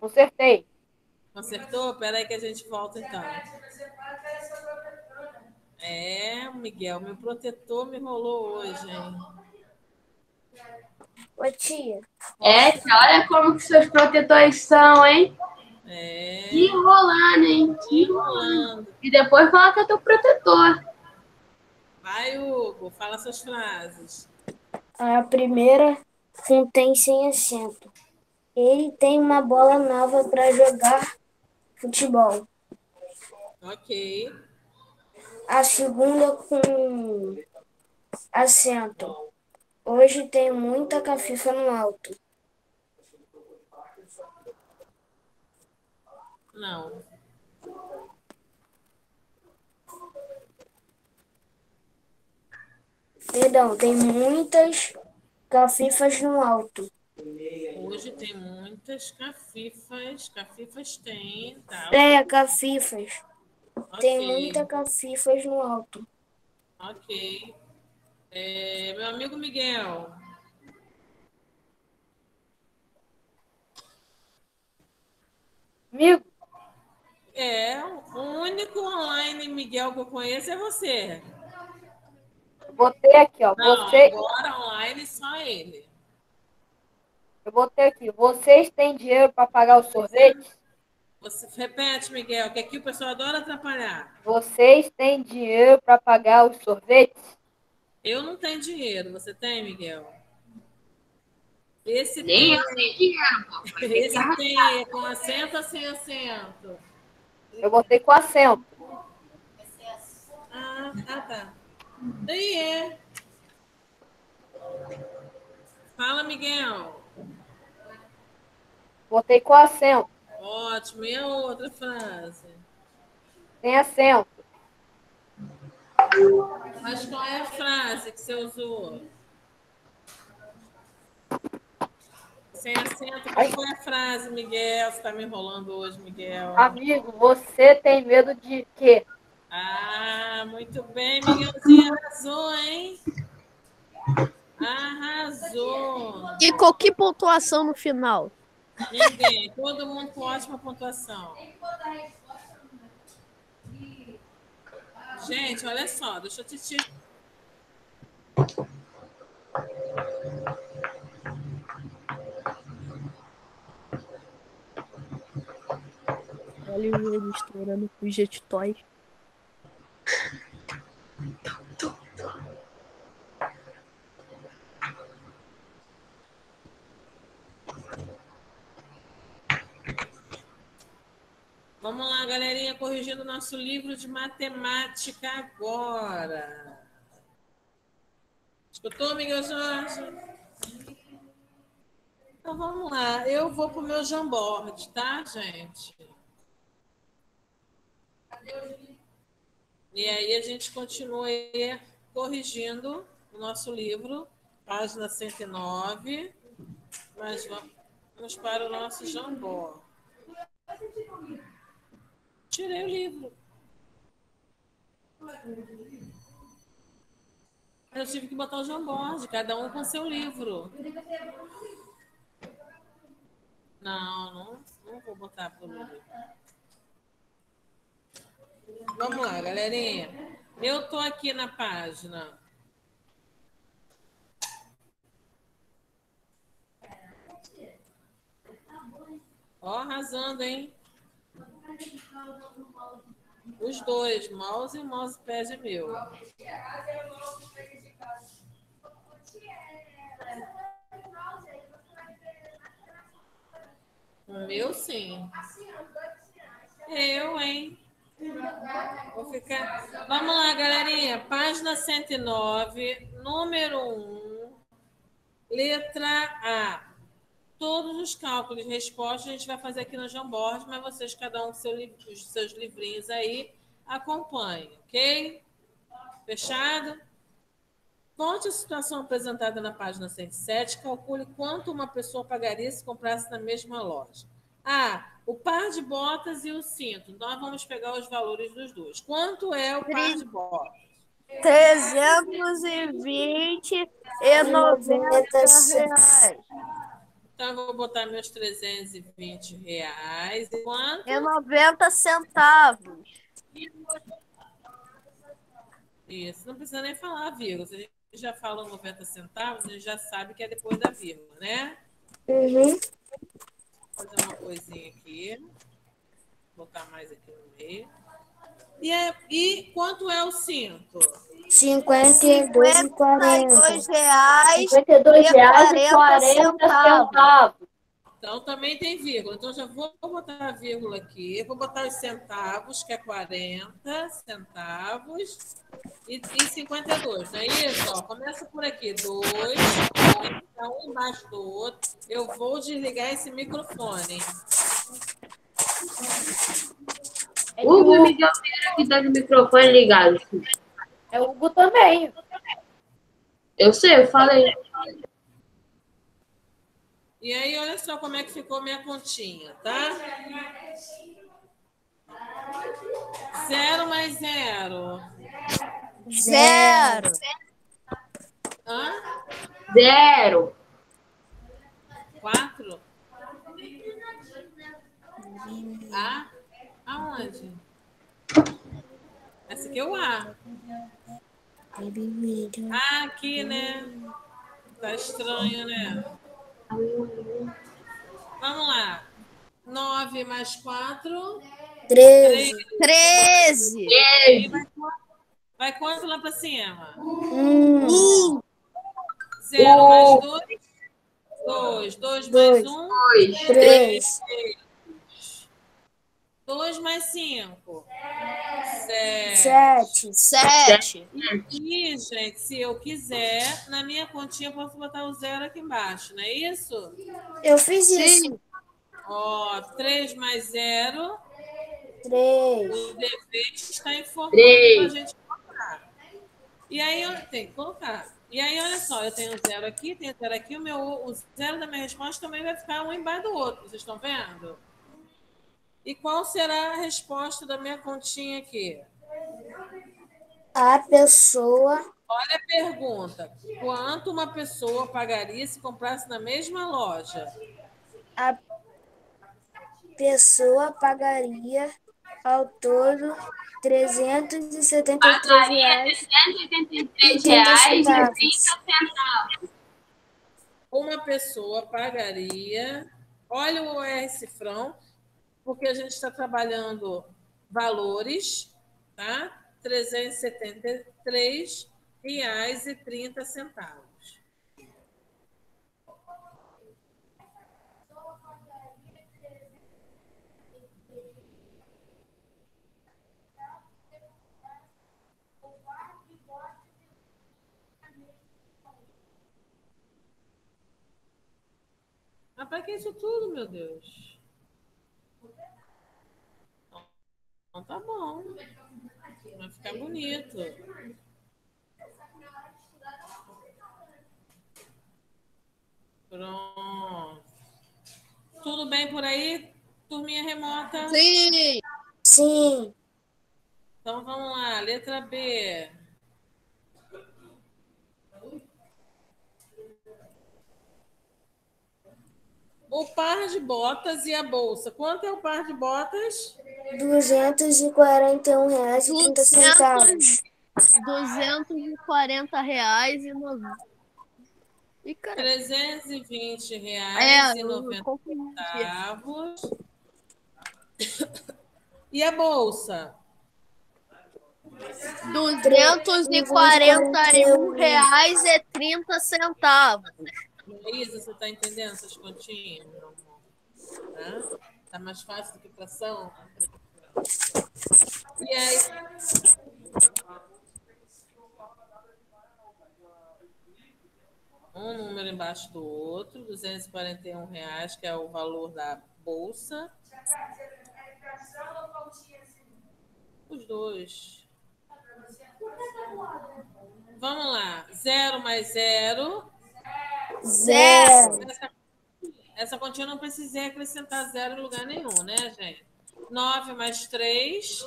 Consertei. Consertou? Peraí que a gente volta então. É, Miguel, meu protetor me enrolou hoje, hein? Oi, tia. É, tia, olha como que seus protetores são, hein? É, Que enrolando, hein? Que enrolando. enrolando. E depois fala que é teu protetor. Vai, Hugo, fala suas frases. A primeira contém sem acento. Ele tem uma bola nova para jogar futebol. Ok. A segunda com acento. Hoje tem muita cafifa no alto. Não. Perdão, tem muitas cafifas no alto. Hoje tem muitas cafifas. Cafifas tem, tá? É, cafifas. Tem Ok. muitas cafifas no alto. Ok. É, meu amigo Miguel. Amigo, É, o único online Miguel que eu conheço é você. Botei aqui, ó. Não, Você, agora online só ele. eu botei aqui. Vocês têm dinheiro para pagar o sorvete? Você repete, Miguel, que aqui o pessoal adora atrapalhar. Vocês têm dinheiro para pagar os sorvetes? Eu não tenho dinheiro, você tem, Miguel? Esse Nem tem, eu tenho dinheiro, pô. esse tem com acento ou sem acento? Eu botei com acento. Ah, ah tá. Daí é. Fala, Miguel. Botei com acento. Ótimo. E a outra frase? Tem acento. Mas qual é a frase que você usou? Sem acento, qual foi a frase, Miguel? Você está me enrolando hoje, Miguel. Amigo, você tem medo de quê? Ah, muito bem, Miguelzinho. Arrasou, hein? Arrasou. E com que pontuação no final? Ninguém. Todo mundo com ótima pontuação. Gente, olha só. Deixa eu te tirar. Olha ele estourando com o Jet Toy. Vamos lá, galerinha, corrigindo o nosso livro de matemática agora. Escutou, Miguel Jorge? Então vamos lá. Eu vou para o meu Jamboard, tá, gente? E aí a gente continua corrigindo o nosso livro, página 109. Mas vamos para o nosso Jamboard. Tirei o livro. Eu tive que botar o Jamboard, cada um com seu livro. Não, não, não vou botar pro livro. Vamos lá, galerinha. Eu tô aqui na página. Ó, arrasando, hein? Os dois, mouse e é meu. O meu, sim. Eu, hein? Vou ficar. Vamos lá, galerinha. Página 109, número 1, letra A. Todos os cálculos e respostas a gente vai fazer aqui no Jamboard, mas vocês, cada um seu, os seus livrinhos aí, acompanhem, ok? Fechado? Conte a situação apresentada na página 107. Calcule quanto uma pessoa pagaria se comprasse na mesma loja. A. O par de botas e o cinto. Nós vamos pegar os valores dos dois. Quanto é o par de botas? 320 e 90 reais. Então, eu vou botar meus 320 reais. E quanto? E 90 centavos. Isso. Não precisa nem falar a vírgula. Se a gente já fala 90 centavos, a gente já sabe que é depois da vírgula, né? Uhum. Vou fazer uma coisinha aqui. Vou botar mais aqui no meio. E, é- e quanto é o cinto? 52 e 40. 52 reais 52 e reais e 40 40 centavos. Então também tem vírgula. Então já vou botar a vírgula aqui. Vou botar os centavos, que é 40 centavos. E, e 52, não é isso? Ó, começa por aqui. Dois, tá um embaixo do outro. Eu vou desligar esse microfone. O Hugo me deu medo que tá com o microfone ligado. É o Hugo também. Eu sei, eu falei. E aí, olha só como é que ficou minha continha, tá? Zero mais zero. Zero. Hã? Zero. Quatro? A? Aonde? Essa aqui é o A. Ah, aqui, né? Tá estranho, né? Vamos lá. Nove mais quatro. Treze. Treze. E vai, vai quanto lá pra cima? Um. Zero mais dois. Dois. Dois mais um. Dois. Três. Dois mais cinco. Sete. Sete. Sete. E, gente, se eu quiser, na minha continha eu posso botar o zero aqui embaixo, não é isso? Eu fiz isso. Ó, 3 mais 0, Três. o dever está informando Três. para a gente colocar. E aí eu tenho que colocar. E aí, olha só, eu tenho zero aqui, tenho zero aqui, o, meu, o zero da minha resposta também vai ficar um embaixo do outro, vocês estão vendo? E qual será a resposta da minha continha aqui? A pessoa. Olha a pergunta. Quanto uma pessoa pagaria se comprasse na mesma loja? A pessoa pagaria ao todo 373 Pagaria reais. 383 e reais e 30 30 centavos. centavos. Uma pessoa pagaria. Olha o R cifrão, porque a gente está trabalhando valores, tá? 373 reais e 30 centavos. Que isso tudo, meu Deus? Então tá bom. Vai ficar bonito. Pronto. Tudo bem por aí, turminha remota? Sim. Sim. Então vamos lá, letra B. O par de botas e a bolsa. Quanto é o par de botas? 241 reais e 30 centavos. 240 reais e 90. E, cara, 320 é, reais e eu 90 confundi. centavos. <coughs> E a bolsa? 241 reais e 30 centavos. Isa, você está entendendo essas continhas, meu amor? Tá? Tá mais fácil do que fração? E aí? Um número embaixo do outro, 241 reais, que é o valor da bolsa. Os dois. Vamos lá. Zero mais zero. Zero. Essa, essa continha eu não precisei acrescentar zero em lugar nenhum, né, gente? 9 mais 3.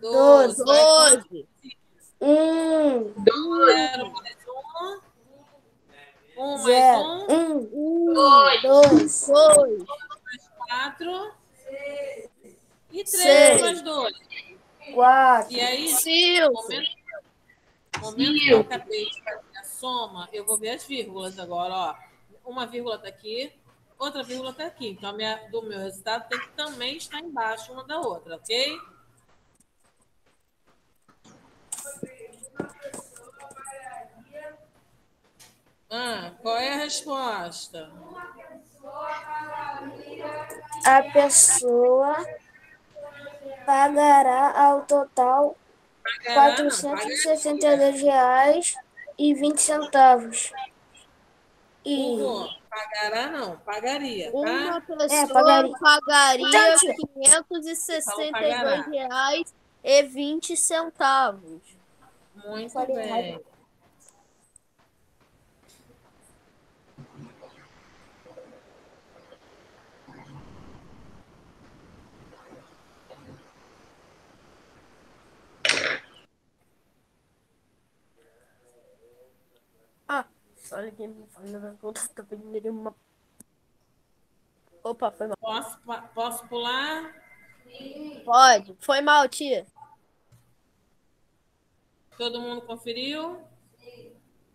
12. Doze. Doze. Um. 0 mais 1. 1 mais Zero. 1. Um. Dois. Dois. Dois. mais 4. E 3 Seis. mais 2. Quatro. E aí, no Cinco. momento, momento que eu acabei de fazer a soma, eu vou ver as vírgulas agora, ó. Uma vírgula está aqui, outra vírgula está aqui. Então, a minha, do meu resultado tem que também estar embaixo uma da outra, ok? Ah, qual é a resposta? A pessoa pagará ao total R$ não, pagará. 462,20. E Hugo, pagará não, pagaria, Uma tá? pessoa pagaria. pagaria Então, tia. R$ pagará. 562,20. Muito Falei quem me fala, eu tô pedindo uma. Opa, foi mal. Posso, posso pular? Pode. Foi mal, tia. Todo mundo conferiu?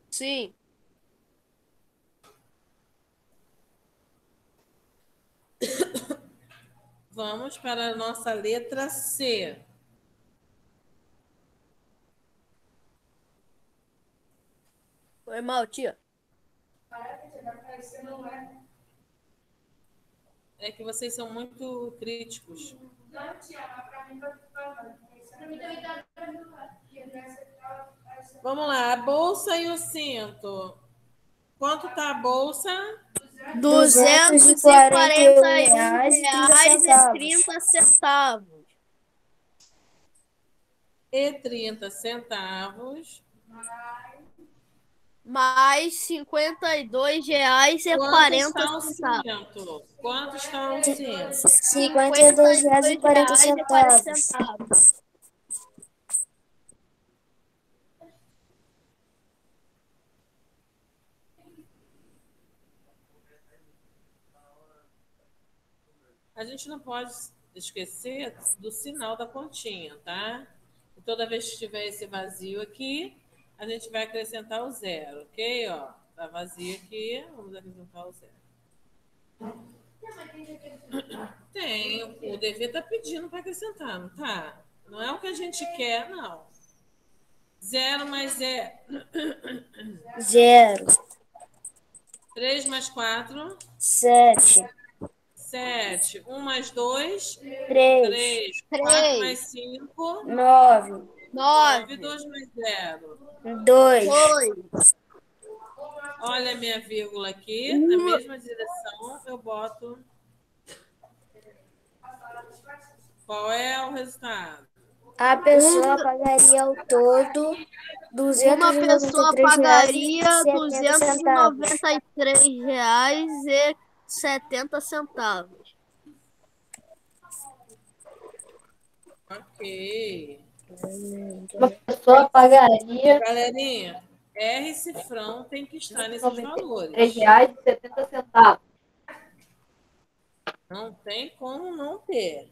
Sim. Vamos para a nossa letra C. Foi mal, tia. É que vocês são muito críticos. Vamos lá, a bolsa e o cinto. Quanto tá a bolsa? R$ 241,30 centavos. E 30 centavos. Mais R$ 52,40 Quanto está o centavos. cinto? Quanto está o cinto? R$ 52,40. centavos. A gente não pode esquecer do sinal da continha, tá? E toda vez que tiver esse vazio aqui, a gente vai acrescentar o zero, ok? Ó, tá vazio aqui, vamos acrescentar o zero. Tem, o dever tá pedindo para acrescentar, não tá? Não é o que a gente quer, não. Zero mais é <coughs> Zero, 3 mais 4, sete, 7. 1 mais 2, três, 3. 4 mais 5, nove, 9. Nove, 2 mais 0. dois, dois, Olha a minha vírgula aqui, na mesma direção, eu boto. Qual é o resultado? A pessoa pagaria ao todo R$ uma pessoa pagaria R$ 293,70. 293,70 Ok. Uma pessoa pagaria Galerinha, R cifrão tem que estar nesses valores. R$ 3,70. Não tem como não ter.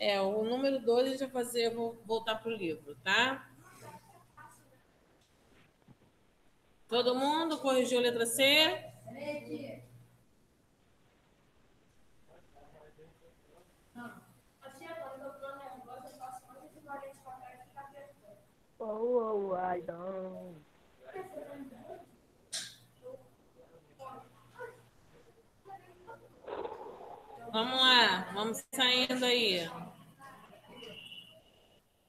É, o número 2 a gente vai fazer, eu vou voltar para o livro, tá? Todo mundo corrigiu a letra C? Oh, oh, I don't. Vamos lá, vamos saindo aí.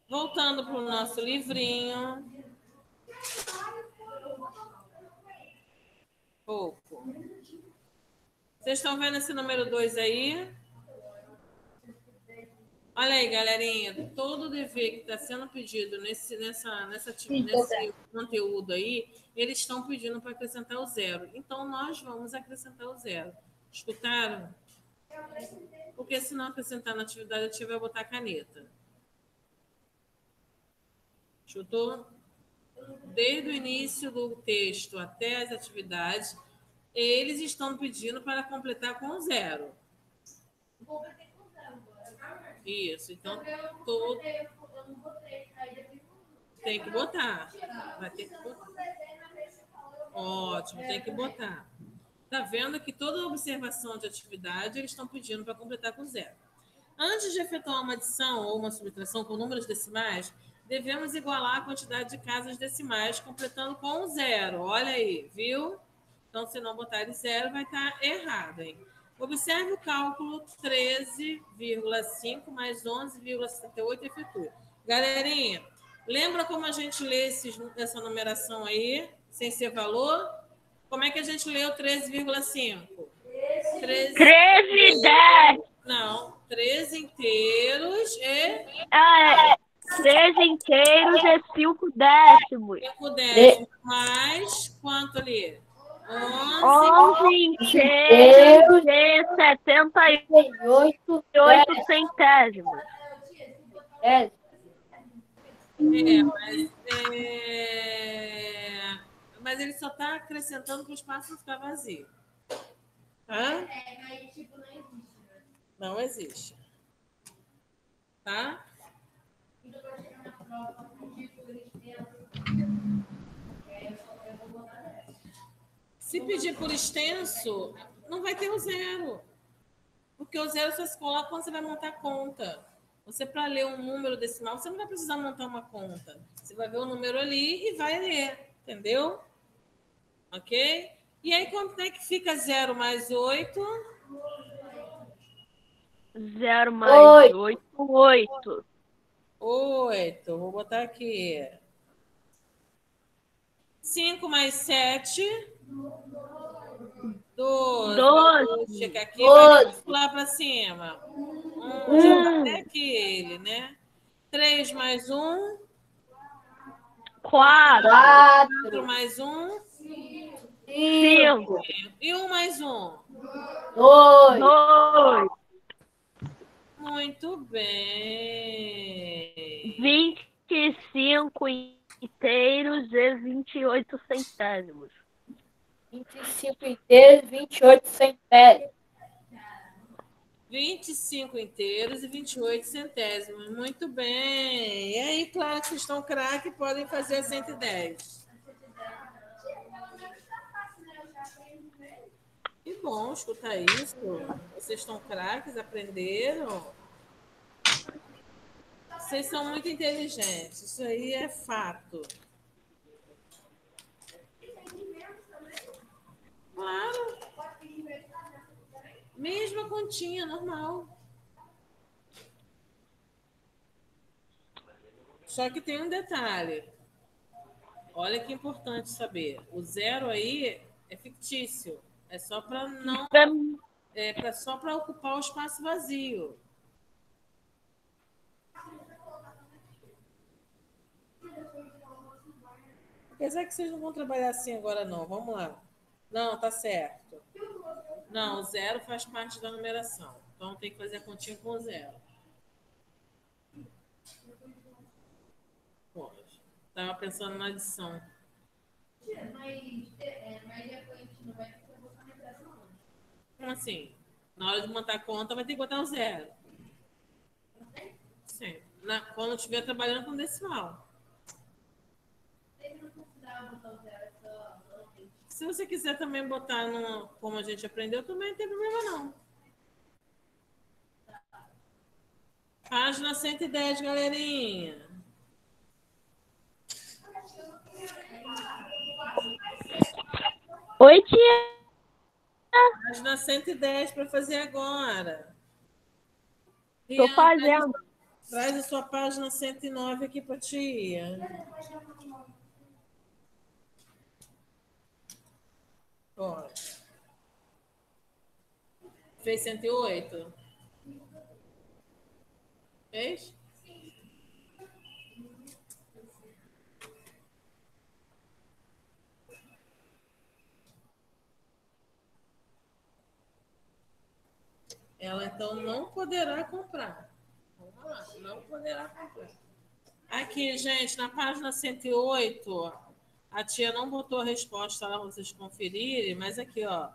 Voltando para o nosso livrinho. Pouco. Vocês estão vendo esse número 2 aí? Olha aí, galerinha, todo o dever que está sendo pedido nesse, nessa, nessa, ati- nesse conteúdo aí, eles estão pedindo para acrescentar o zero. Então, nós vamos acrescentar o zero. Escutaram? Porque se não acrescentar na atividade ativa, vai botar caneta. Chutou? Desde o início do texto até as atividades, eles estão pedindo para completar com zero. Isso, então todo... tem que botar. Vai ter que botar. Ótimo, tem que botar. Tá vendo que toda observação de atividade eles estão pedindo para completar com zero. Antes de efetuar uma adição ou uma subtração com números decimais, devemos igualar a quantidade de casas decimais, completando com zero. Olha aí, viu? Então, se não botar zero, vai estar errado, hein? Observe o cálculo 13,5 mais 11,78 efetue. Galerinha, lembra como a gente lê esses, essa numeração aí, sem ser valor? Como é que a gente lê o 13,5? 13, 13, 10. Não, 13 inteiros e Ah, é. 13 inteiros e 5 décimos. 5 décimos. Mais quanto ali? 11. 11 inteiros e 78 oito, centésimos. É, mas, é, mas ele só está acrescentando para o espaço não ficar vazio. Tá? Não existe. Tá? Se pedir por extenso, não vai ter o zero. Porque o zero você se coloca quando você vai montar a conta. Você, para ler um número decimal, você não vai precisar montar uma conta. Você vai ver o número ali e vai ler. Entendeu? Ok? E aí, quanto é que fica zero mais oito? 0 mais 8, 8. Oito. Vou botar aqui. Cinco mais sete. Doze. Doze. Chega aqui, vai pular para cima. Um, já tá até aquele, né? Três mais um. 4, Quatro mais um. 5, E um mais um. Dois. 2, Muito bem. 25 inteiros e 28 centésimos. 25 inteiros, 28 centésimos. 25 inteiros e 28 centésimos. Muito bem. E aí, claro que vocês estão craque, podem fazer a 110. Que bom escutar isso. Vocês estão craques, aprenderam. Vocês são muito inteligentes. Isso aí é fato. Claro. Mesma continha, normal. Só que tem um detalhe. Olha que importante saber. O zero aí é fictício. É só para não é pra, só para ocupar o espaço vazio. Apesar que vocês não vão trabalhar assim agora, não. Vamos lá. Não, tá certo. Não, o zero faz parte da numeração. Então tem que fazer a continha com o zero. Pode. Estava pensando na adição. Como assim? Na hora de montar a conta, vai ter que botar o zero. Sim. Na, quando estiver trabalhando com decimal. Se você quiser também botar no, como a gente aprendeu, também não tem problema não. Página 110, galerinha. Oi, tia. Página 110 para fazer agora. Rian, fazendo. Traz a sua página 109 aqui para tia. Pode. Fez 108? Fez? Ela então não poderá comprar. Vamos lá, não poderá comprar. Aqui, gente, na página 108, a tia não botou a resposta lá vocês conferirem, mas aqui, ó.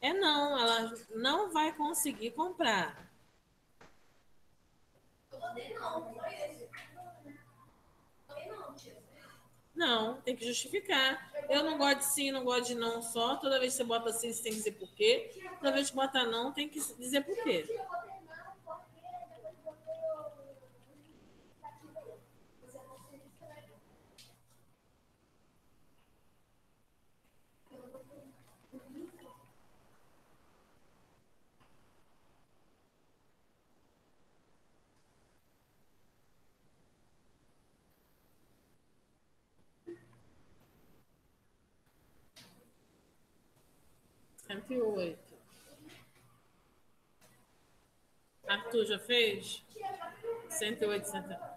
É não, ela não vai conseguir comprar. Não, tem que justificar. Eu não gosto de sim, não gosto de não só. Toda vez que você bota sim, você tem que dizer por quê. Toda vez que bota não, tem que dizer por quê. 108. Arthur já fez? 108, 108.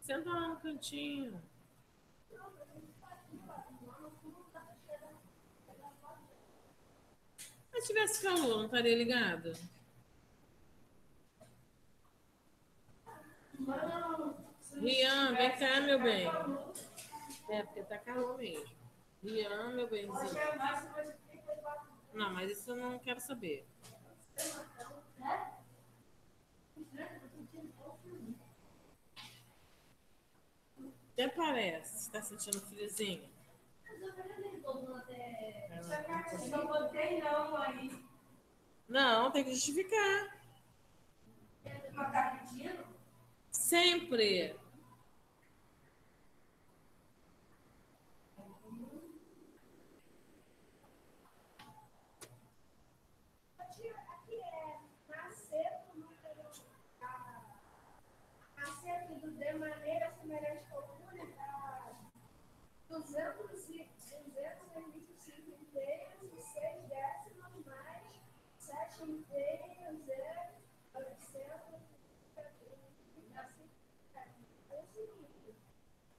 Senta lá no cantinho. Se tivesse calor, não estaria ligado? Rian, vem cá, meu bem. É, porque tá calor mesmo. Rian, meu benzinho. Não, mas isso eu não quero saber. Até parece. Está sentindo friozinho? Não botei não aí. Não, tem que justificar. Sempre. Aqui é nascer nascer do de maneira semelhante ao único, 200 e 225 inteiros e 6 décimos mais 7 inteiros é 800 assim, é o seguinte,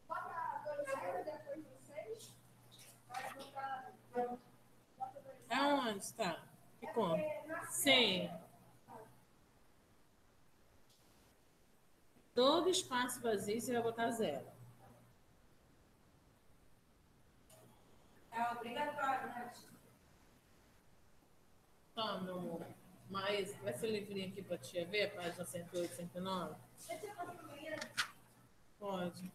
bota 2 zeros depois do 6, vai botar, bota 2 Aonde está? Que conta? Sim. Todo espaço vazio você vai botar zero. É obrigatório, né? Tá, meu amor. Mas vai ser livrinho aqui pra tia ver, página 108, 109? Pode.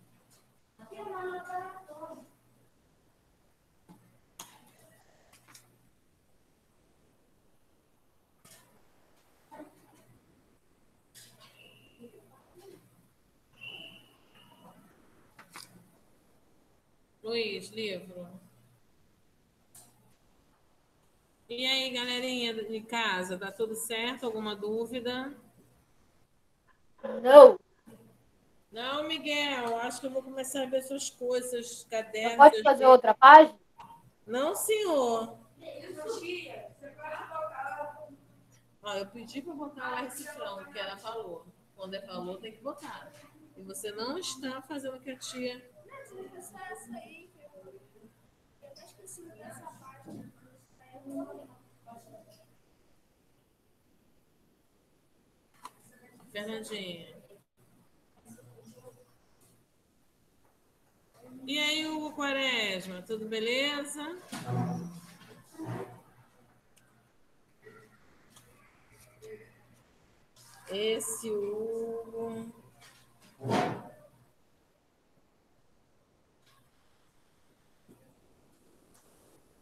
Luiz, livro. E aí, galerinha de casa, tá tudo certo? Alguma dúvida? Não. Não, Miguel, acho que eu vou começar a ver suas coisas, seus Não cadernos. pode fazer outra página? Não, senhor. Tia, você pode colocar Ó, eu pedi para botar lá reciclando, que era valor. Quando é valor, tem que botar. E você não está fazendo o que a tia. Fernandinha. E aí, Hugo Quaresma, tudo beleza? Esse Hugo.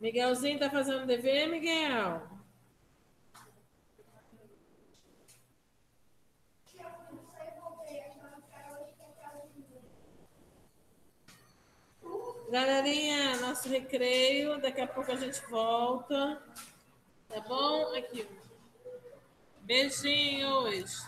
Miguelzinho tá fazendo dever, Miguel? Galerinha, nosso recreio. Daqui a pouco a gente volta. Tá bom? Aqui. Beijinhos.